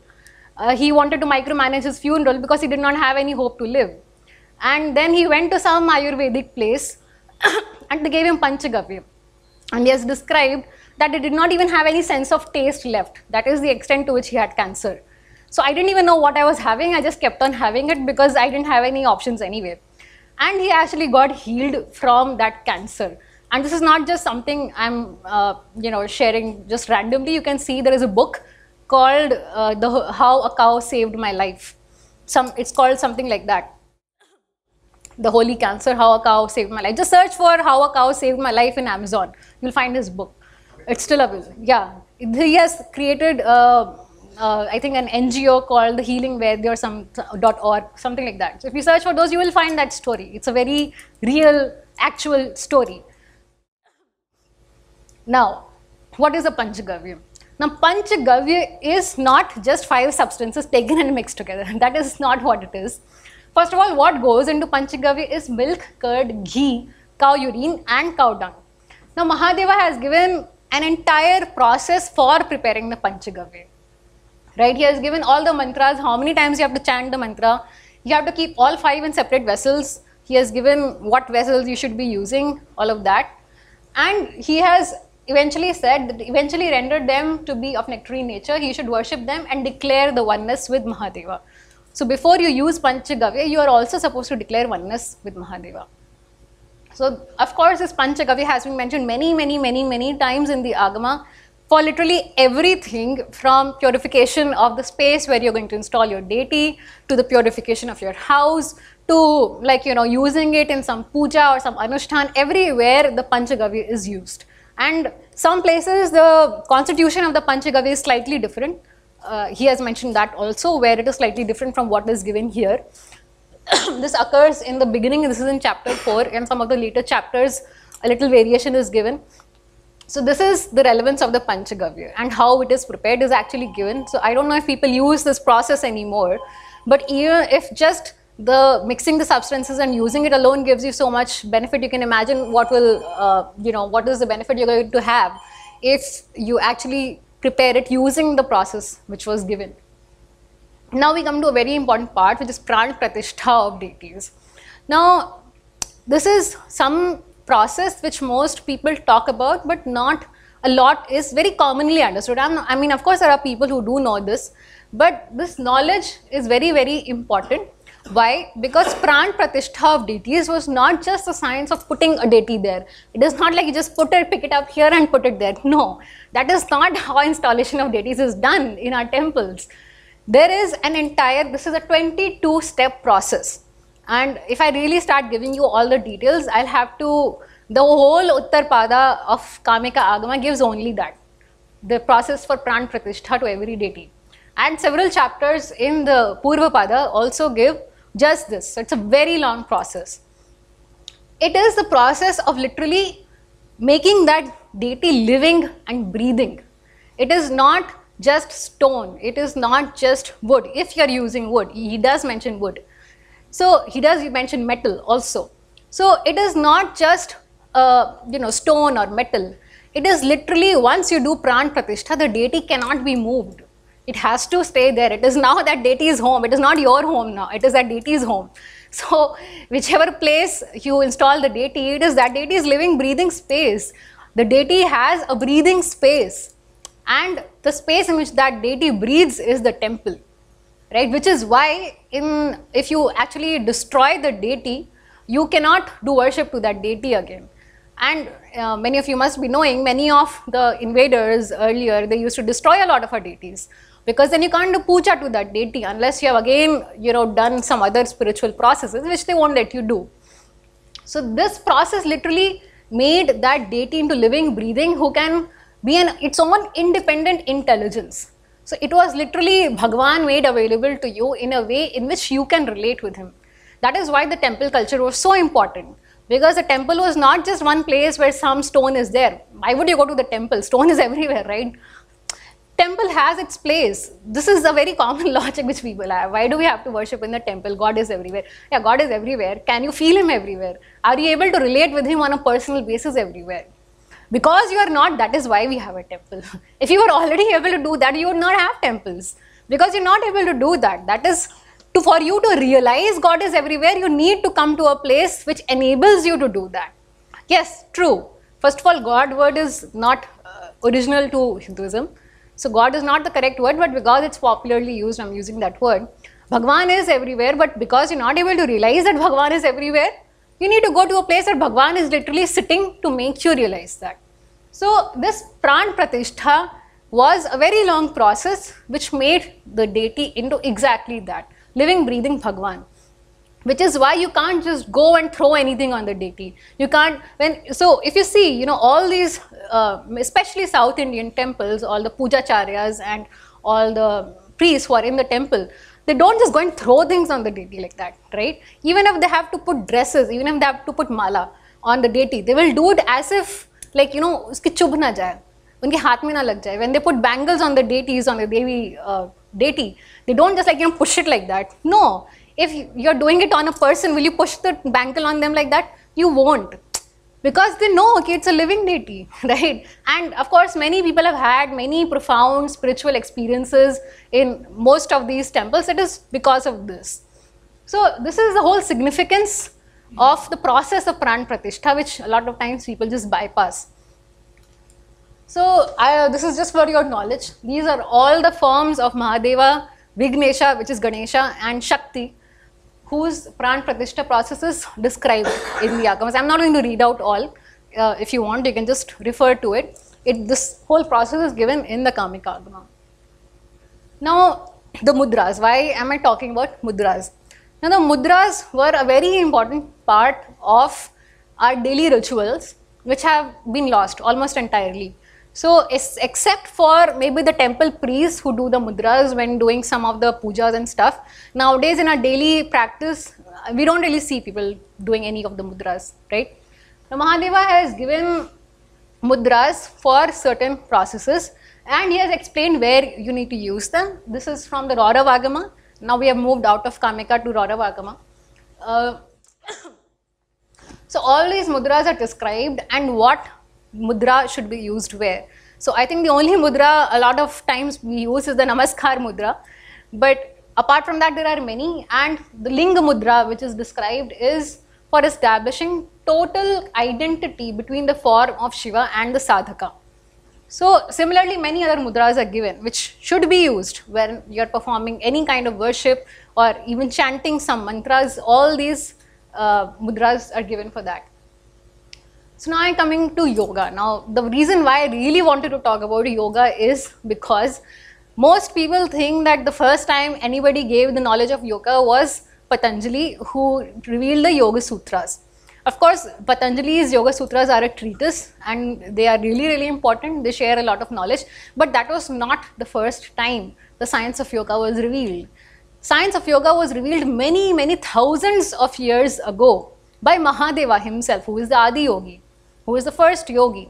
Speaker 1: Uh, he wanted to micromanage his funeral because he did not have any hope to live. And then he went to some Ayurvedic place and they gave him Panchagavya. And he has described that he did not even have any sense of taste left. That is the extent to which he had cancer. So I didn't even know what I was having. I just kept on having it because I didn't have any options anyway. And he actually got healed from that cancer. And this is not just something I'm, uh, you know, sharing just randomly. You can see there is a book called uh, the How a Cow Saved My Life. Some, it's called something like that. The Holy Cancer, How a Cow Saved My Life. Just search for How a Cow Saved My Life in Amazon. You'll find his book. It's still available. Yeah, he has created. Uh, uh, I think an NGO called the Healing Vaidya or some dot .org, something like that. So if you search for those, you will find that story. It's a very real, actual story. Now, what is a Panchagavya? Now, Panchagavya is not just five substances taken and mixed together. That is not what it is. First of all, what goes into Panchagavya is milk, curd, ghee, cow urine and cow dung. Now, Mahadeva has given an entire process for preparing the Panchagavya right? He has given all the mantras, how many times you have to chant the mantra. You have to keep all five in separate vessels. He has given what vessels you should be using, all of that. And he has eventually said that eventually rendered them to be of nectarine nature. He should worship them and declare the oneness with Mahadeva. So before you use Panchagavya, you are also supposed to declare oneness with Mahadeva. So of course this Panchagavya has been mentioned many, many, many, many times in the Agama for literally everything from purification of the space where you're going to install your deity to the purification of your house to like you know using it in some puja or some anushthan everywhere the panchagavya is used and some places the constitution of the panchagavya is slightly different uh, he has mentioned that also where it is slightly different from what is given here this occurs in the beginning, this is in chapter 4, and some of the later chapters, a little variation is given. So this is the relevance of the Panchagavya and how it is prepared is actually given. So I don't know if people use this process anymore, but even if just the mixing the substances and using it alone gives you so much benefit, you can imagine what will, uh, you know, what is the benefit you're going to have if you actually prepare it using the process which was given. Now we come to a very important part which is pran pratishtha of deities. Now this is some process which most people talk about but not a lot is very commonly understood. I'm, i mean of course there are people who do know this but this knowledge is very very important. Why? Because pran pratishtha of deities was not just the science of putting a deity there. It is not like you just put it, pick it up here and put it there. No, that is not how installation of deities is done in our temples there is an entire, this is a 22 step process. And if I really start giving you all the details, I'll have to, the whole Uttarpada of Kamika Agama gives only that. The process for Pran Pratishtha to every deity. And several chapters in the Purvapada also give just this. So it's a very long process. It is the process of literally making that deity living and breathing. It is not just stone. It is not just wood. If you are using wood, he does mention wood. So he does mention metal also. So it is not just uh, you know stone or metal. It is literally once you do pran pratishtha, the deity cannot be moved. It has to stay there. It is now that deity's home. It is not your home now. It is that deity's home. So whichever place you install the deity, it is that deity's living, breathing space. The deity has a breathing space and the space in which that deity breathes is the temple right which is why in if you actually destroy the deity you cannot do worship to that deity again and uh, many of you must be knowing many of the invaders earlier they used to destroy a lot of our deities because then you can't do puja to that deity unless you have again you know done some other spiritual processes which they won't let you do so this process literally made that deity into living breathing who can be an its own independent intelligence. So it was literally Bhagwan made available to you in a way in which you can relate with him. That is why the temple culture was so important because the temple was not just one place where some stone is there. Why would you go to the temple? Stone is everywhere, right? Temple has its place. This is a very common logic which people have. Why do we have to worship in the temple? God is everywhere. Yeah, God is everywhere. Can you feel Him everywhere? Are you able to relate with Him on a personal basis everywhere? Because you are not, that is why we have a temple. if you were already able to do that, you would not have temples. Because you're not able to do that. That is, to, for you to realize God is everywhere, you need to come to a place which enables you to do that. Yes, true. First of all, God word is not uh, original to Hinduism. So God is not the correct word, but because it's popularly used, I'm using that word. Bhagwan is everywhere, but because you're not able to realize that Bhagwan is everywhere, you need to go to a place where Bhagwan is literally sitting to make you realize that. So this pran pratishtha was a very long process which made the deity into exactly that, living, breathing Bhagwan which is why you can't just go and throw anything on the deity you can't when so if you see you know all these uh, especially south indian temples all the puja charyas and all the priests who are in the temple they don't just go and throw things on the deity like that right? Even if they have to put dresses even if they have to put mala on the deity they will do it as if like you know uski chub na jaye. Unke haath mein na lag jaye. When they put bangles on the deities on the devi uh, deity they don't just like you know push it like that. No if you're doing it on a person will you push the bangle on them like that? You won't. Because they know okay it's a living deity right? And of course many people have had many profound spiritual experiences in most of these temples. It is because of this. So this is the whole significance of the process of pran pratishtha, which a lot of times people just bypass. So I, this is just for your knowledge. These are all the forms of Mahadeva, Vignesha, which is Ganesha, and Shakti, whose pran pratishtha process is described in the Agamas. I'm not going to read out all. Uh, if you want, you can just refer to it. it. This whole process is given in the Kamika Agama. Now, the mudras. Why am I talking about mudras? Now, the mudras were a very important part of our daily rituals, which have been lost almost entirely. So except for maybe the temple priests who do the mudras when doing some of the pujas and stuff, nowadays in our daily practice, we don't really see people doing any of the mudras, right? Now Mahadeva has given mudras for certain processes and he has explained where you need to use them. This is from the Rauravagama. Now we have moved out of Kamika to Rauravagama. Uh, so all these mudras are described and what mudra should be used where. So I think the only mudra a lot of times we use is the Namaskar mudra. But apart from that there are many and the Linga mudra which is described is for establishing total identity between the form of Shiva and the sadhaka. So similarly many other mudras are given which should be used when you are performing any kind of worship or even chanting some mantras all these uh, mudras are given for that. So now I'm coming to yoga. Now the reason why I really wanted to talk about yoga is because most people think that the first time anybody gave the knowledge of yoga was Patanjali who revealed the Yoga Sutras. Of course, Patanjali's Yoga Sutras are a treatise and they are really, really important. They share a lot of knowledge, but that was not the first time the science of yoga was revealed. Science of yoga was revealed many, many thousands of years ago by Mahadeva himself, who is the Adi Yogi who is the first yogi.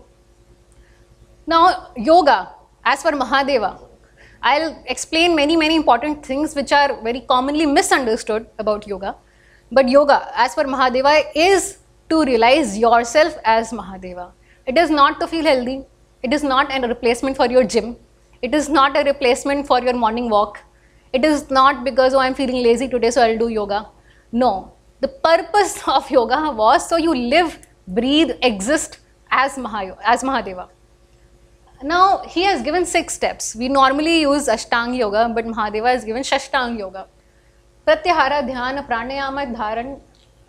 Speaker 1: Now, yoga, as for Mahadeva, I'll explain many, many important things which are very commonly misunderstood about yoga. But yoga, as for Mahadeva, is to realize yourself as Mahadeva. It is not to feel healthy. It is not a replacement for your gym. It is not a replacement for your morning walk. It is not because, oh, I'm feeling lazy today, so I'll do yoga. No. The purpose of yoga was so you live breathe, exist as, Mahayo, as Mahadeva. Now, he has given six steps. We normally use Ashtanga Yoga, but Mahadeva has given Shashtanga Yoga. Pratyahara, Dhyan, Pranayama, Dharan,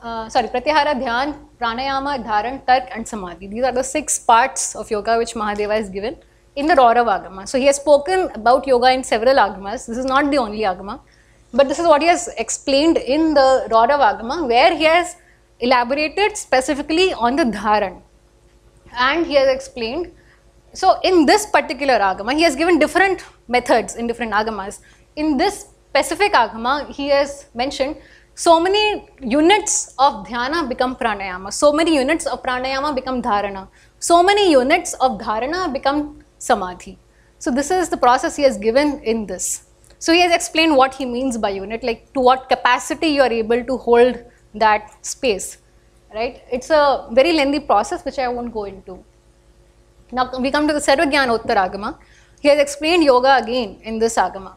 Speaker 1: uh, sorry, Pratyahara, Dhyan, Pranayama, Dharan, Tark and Samadhi. These are the six parts of yoga which Mahadeva has given in the Raurav Agama. So, he has spoken about yoga in several Agamas. This is not the only Agama, but this is what he has explained in the Raurav Agama, where he has elaborated specifically on the dharan. And he has explained so in this particular agama he has given different methods in different agamas. In this specific agama he has mentioned so many units of dhyana become pranayama. So many units of pranayama become dharana. So many units of dharana become samadhi. So this is the process he has given in this. So he has explained what he means by unit like to what capacity you are able to hold that space, right? It's a very lengthy process which I won't go into. Now we come to the Sarvagyan Agama. He has explained yoga again in this Agama.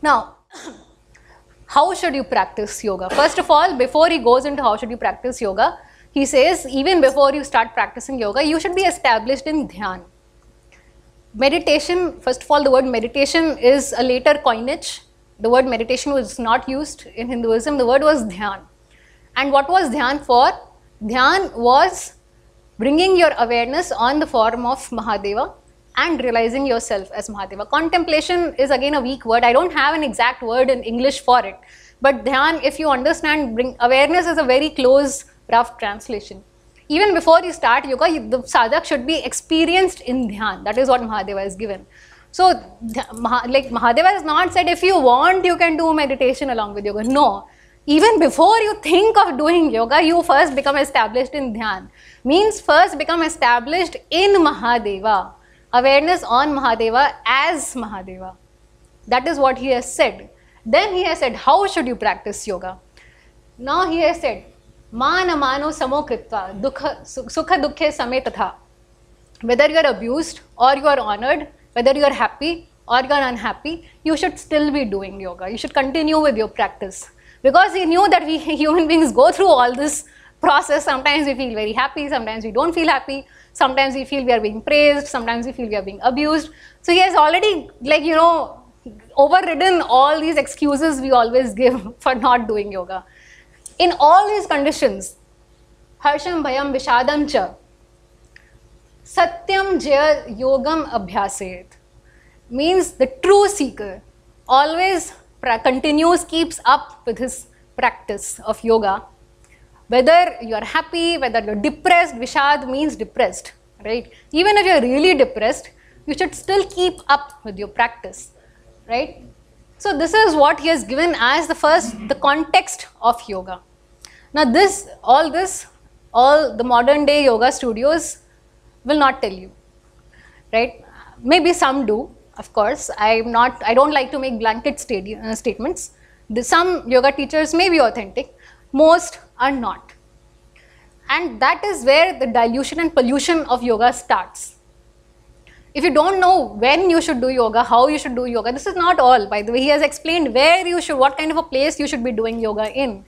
Speaker 1: Now, how should you practice yoga? First of all, before he goes into how should you practice yoga, he says even before you start practicing yoga, you should be established in dhyan. Meditation, first of all, the word meditation is a later coinage. The word meditation was not used in Hinduism, the word was dhyan. And what was Dhyan for? Dhyan was bringing your awareness on the form of Mahadeva and realizing yourself as Mahadeva. Contemplation is again a weak word. I don't have an exact word in English for it. But Dhyan, if you understand, bring awareness is a very close, rough translation. Even before you start yoga, the sadhak should be experienced in Dhyan. That is what Mahadeva is given. So, like Mahadeva has not said if you want, you can do meditation along with yoga. No, even before you think of doing yoga, you first become established in dhyan. Means first become established in Mahadeva. Awareness on Mahadeva as Mahadeva. That is what he has said. Then he has said, how should you practice yoga? Now he has said, mana mano samo kritva, dukha, sukha dukhe same tatha. Whether you are abused or you are honored, whether you are happy or you are unhappy, you should still be doing yoga. You should continue with your practice because he knew that we human beings go through all this process. Sometimes we feel very happy, sometimes we don't feel happy, sometimes we feel we are being praised, sometimes we feel we are being abused. So he has already, like, you know, overridden all these excuses we always give for not doing yoga. In all these conditions, Harsham Bhayam Vishadam Cha, Satyam Jaya Yogam Abhyaset means the true seeker always continues, keeps up with his practice of yoga, whether you are happy, whether you're depressed, Vishad means depressed. right? Even if you're really depressed, you should still keep up with your practice, right? So this is what he has given as the first, the context of yoga. Now this, all this, all the modern day yoga studios will not tell you, right? Maybe some do, of course. I'm not, I don't like to make blanket uh, statements. The, some yoga teachers may be authentic, most are not. And that is where the dilution and pollution of yoga starts. If you don't know when you should do yoga, how you should do yoga, this is not all. By the way, he has explained where you should, what kind of a place you should be doing yoga in.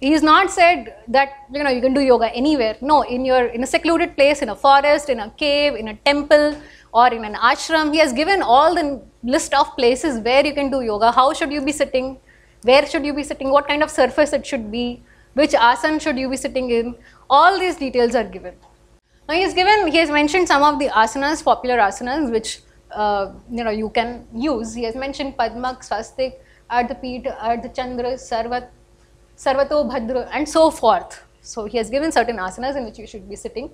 Speaker 1: He has not said that you know you can do yoga anywhere. No, in your in a secluded place, in a forest, in a cave, in a temple, or in an ashram. He has given all the list of places where you can do yoga. How should you be sitting? Where should you be sitting? What kind of surface it should be? Which asana should you be sitting in? All these details are given. Now he has given, he has mentioned some of the asanas, popular asanas, which uh, you know you can use. He has mentioned Padmak, Swastik, Ardhapeet, Ardhachandra, Sarvat, Sarvato Bhadra, and so forth. So he has given certain asanas in which you should be sitting.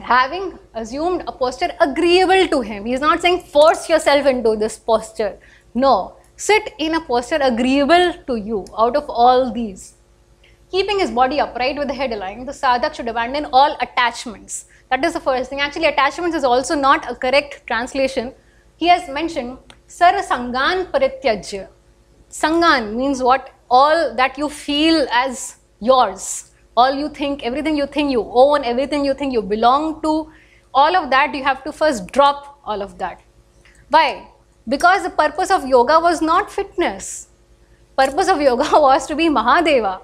Speaker 1: Having assumed a posture agreeable to him, he is not saying force yourself into this posture. No, sit in a posture agreeable to you out of all these. Keeping his body upright with the head aligned, the sadhak should abandon all attachments. That is the first thing. Actually, attachments is also not a correct translation. He has mentioned Sar Sangan Parityajya. Sangan means what? All that you feel as yours. All you think, everything you think you own, everything you think you belong to, all of that you have to first drop all of that. Why? Because the purpose of yoga was not fitness. Purpose of yoga was to be Mahadeva.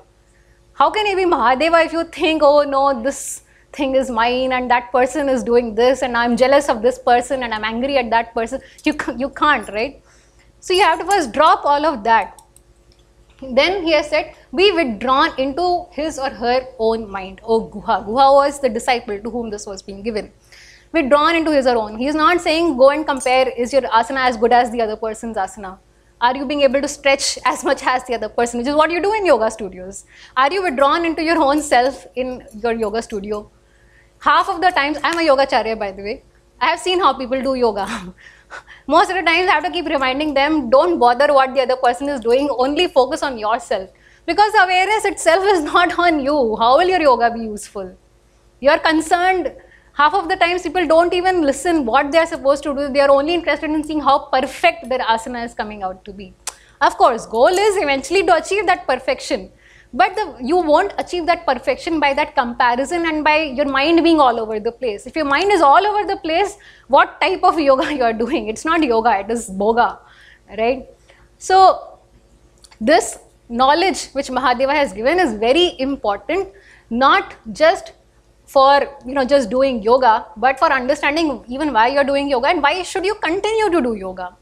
Speaker 1: How can you be Mahadeva if you think, oh no, this thing is mine and that person is doing this and I'm jealous of this person and I'm angry at that person? You, you can't, right? So you have to first drop all of that. Then he has said, be withdrawn into his or her own mind. Oh, Guha. Guha was the disciple to whom this was being given. Withdrawn into his or own. He is not saying go and compare, is your asana as good as the other person's asana? Are you being able to stretch as much as the other person, which is what you do in yoga studios? Are you withdrawn into your own self in your yoga studio? Half of the times, I'm a yogacharya by the way. I have seen how people do yoga. Most of the times, I have to keep reminding them don't bother what the other person is doing, only focus on yourself. Because awareness itself is not on you. How will your yoga be useful? You are concerned half of the times people don't even listen what they are supposed to do they are only interested in seeing how perfect their asana is coming out to be of course goal is eventually to achieve that perfection but the, you won't achieve that perfection by that comparison and by your mind being all over the place. If your mind is all over the place what type of yoga you are doing? It's not yoga it is boga right? So this knowledge which mahadeva has given is very important not just for you know just doing yoga but for understanding even why you're doing yoga and why should you continue to do yoga.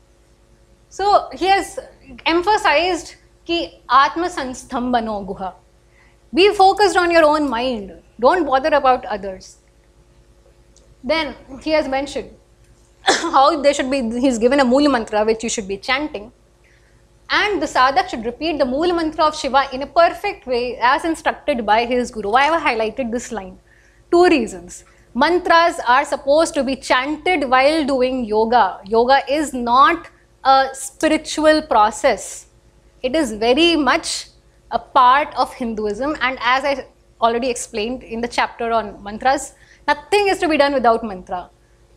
Speaker 1: So he has emphasized atma sanstambano guha be focused on your own mind. Don't bother about others. Then he has mentioned how they should be he's given a mool mantra which you should be chanting. And the sadhak should repeat the mool mantra of shiva in a perfect way as instructed by his guru. Why have i highlighted this line? Two reasons. Mantras are supposed to be chanted while doing yoga. Yoga is not a spiritual process, it is very much a part of Hinduism. And as I already explained in the chapter on mantras, nothing is to be done without mantra.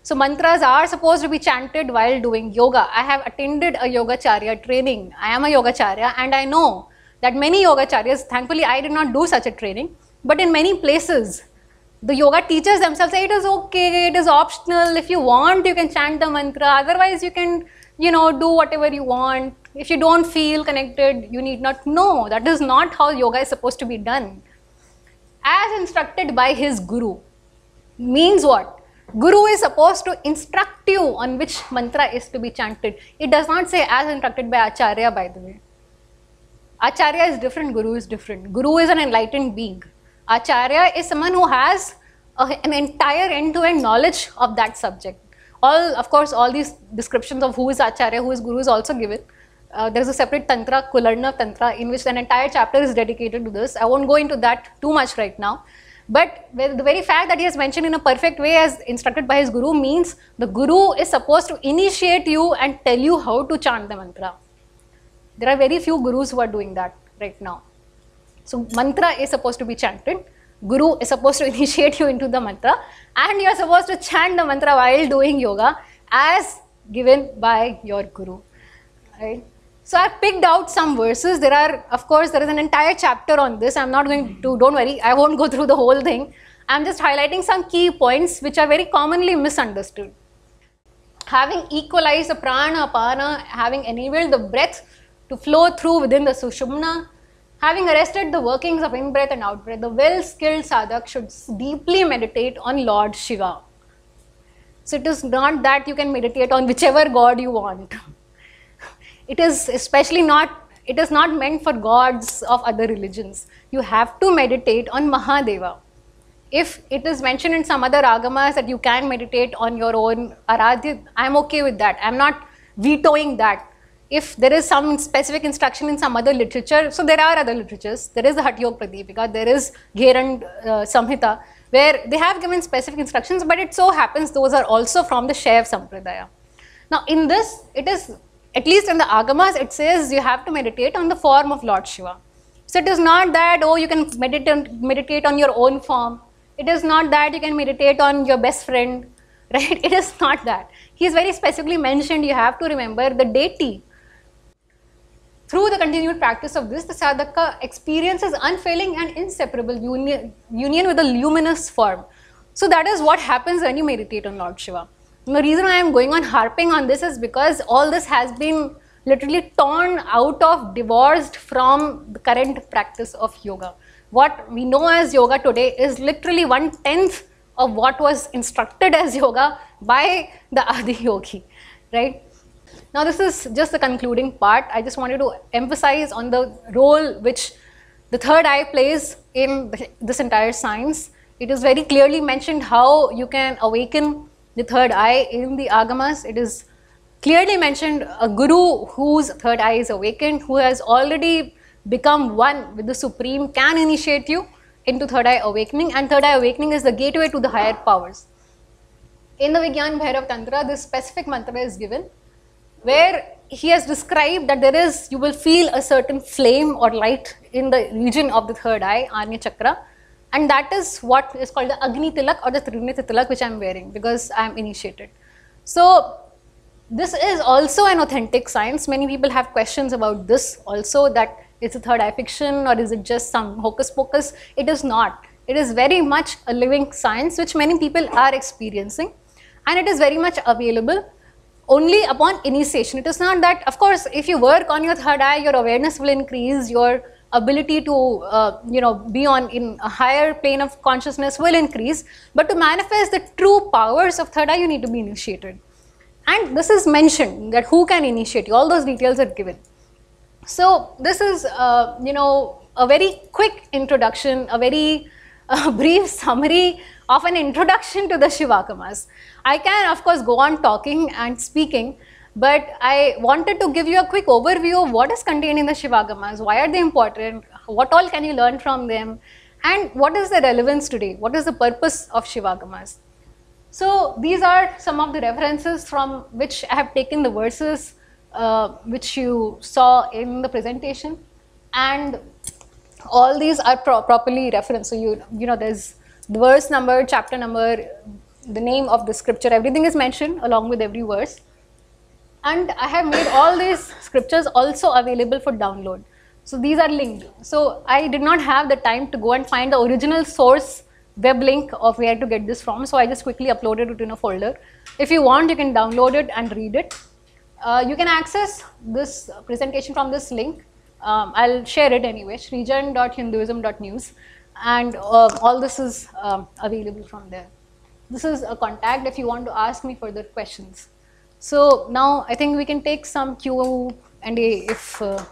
Speaker 1: So, mantras are supposed to be chanted while doing yoga. I have attended a Yogacharya training. I am a Yogacharya and I know that many Yogacharyas, thankfully, I did not do such a training, but in many places, the yoga teachers themselves say it is okay, it is optional. If you want, you can chant the mantra. Otherwise, you can, you know, do whatever you want. If you don't feel connected, you need not know. That is not how yoga is supposed to be done. As instructed by his guru. Means what? Guru is supposed to instruct you on which mantra is to be chanted. It does not say as instructed by Acharya, by the way. Acharya is different, Guru is different. Guru is an enlightened being. Acharya is someone who has a, an entire end-to-end knowledge of that subject. All, of course, all these descriptions of who is Acharya, who is Guru is also given. Uh, there is a separate Tantra, Kularnava Tantra, in which an entire chapter is dedicated to this. I won't go into that too much right now. But the very fact that he has mentioned in a perfect way as instructed by his guru means the guru is supposed to initiate you and tell you how to chant the mantra. There are very few gurus who are doing that right now. So mantra is supposed to be chanted. Guru is supposed to initiate you into the mantra and you are supposed to chant the mantra while doing yoga as given by your guru. Right? So I picked out some verses. There are, of course, there is an entire chapter on this. I'm not going to, don't worry, I won't go through the whole thing. I'm just highlighting some key points which are very commonly misunderstood. Having equalized the prana, apana, having enabled the breath to flow through within the sushumna, having arrested the workings of in-breath and out-breath, the well-skilled sadhak should deeply meditate on Lord Shiva. So it is not that you can meditate on whichever god you want. It is especially not it is not meant for gods of other religions. You have to meditate on mahadeva. If it is mentioned in some other agamas that you can meditate on your own aradhya i'm okay with that. I'm not vetoing that if there is some specific instruction in some other literature so there are other literatures there is the Hathyog Pradipika there is Gherand uh, Samhita where they have given specific instructions but it so happens those are also from the Shaiv Sampradaya now in this it is at least in the agamas it says you have to meditate on the form of Lord Shiva. So it is not that oh you can meditate meditate on your own form. It is not that you can meditate on your best friend, right? It is not that. He is very specifically mentioned you have to remember the deity. Through the continued practice of this, the sadhaka experiences unfailing and inseparable union, union with the luminous form. So that is what happens when you meditate on Lord Shiva. And The reason I am going on harping on this is because all this has been literally torn out of, divorced from the current practice of yoga. What we know as yoga today is literally one tenth of what was instructed as yoga by the Adi Yogi, right? Now, this is just the concluding part. I just wanted to emphasize on the role which the third eye plays in this entire science. It is very clearly mentioned how you can awaken the third eye in the agamas. It is clearly mentioned a guru whose third eye is awakened, who has already become one with the supreme, can initiate you into third eye awakening, and third eye awakening is the gateway to the higher powers. In the Vigyan Bhairav Tantra, this specific mantra is given where he has described that there is, you will feel a certain flame or light in the region of the third eye, Ajna Chakra, and that is what is called the Agni Tilak or the Trinity Tilak which I am wearing because I am initiated. So this is also an authentic science. Many people have questions about this also that it's a third eye fiction or is it just some hocus pocus? It is not. It is very much a living science which many people are experiencing and it is very much available only upon initiation. It is not that, of course, if you work on your third eye, your awareness will increase, your ability to uh, you know be on in a higher plane of consciousness will increase. But to manifest the true powers of third eye you need to be initiated. And this is mentioned that who can initiate you. All those details are given. So this is uh, you know a very quick introduction a very uh, brief summary of an introduction to the shivagamas i can of course go on talking and speaking but I wanted to give you a quick overview of what is contained in the Shivagamas, why are they important, what all can you learn from them, and what is the relevance today, what is the purpose of Shivagamas. So these are some of the references from which I have taken the verses uh, which you saw in the presentation and all these are pro properly referenced. So you, you know there's verse number, chapter number, the name of the scripture, everything is mentioned along with every verse and I have made all these scriptures also available for download. So these are linked. So I did not have the time to go and find the original source web link of where to get this from. So I just quickly uploaded it in a folder. If you want, you can download it and read it. Uh, you can access this presentation from this link. Um, I'll share it anyway, srijan.hinduism.news and uh, all this is um, available from there. This is a contact if you want to ask me further questions. So now I think we can take some Q and A if uh,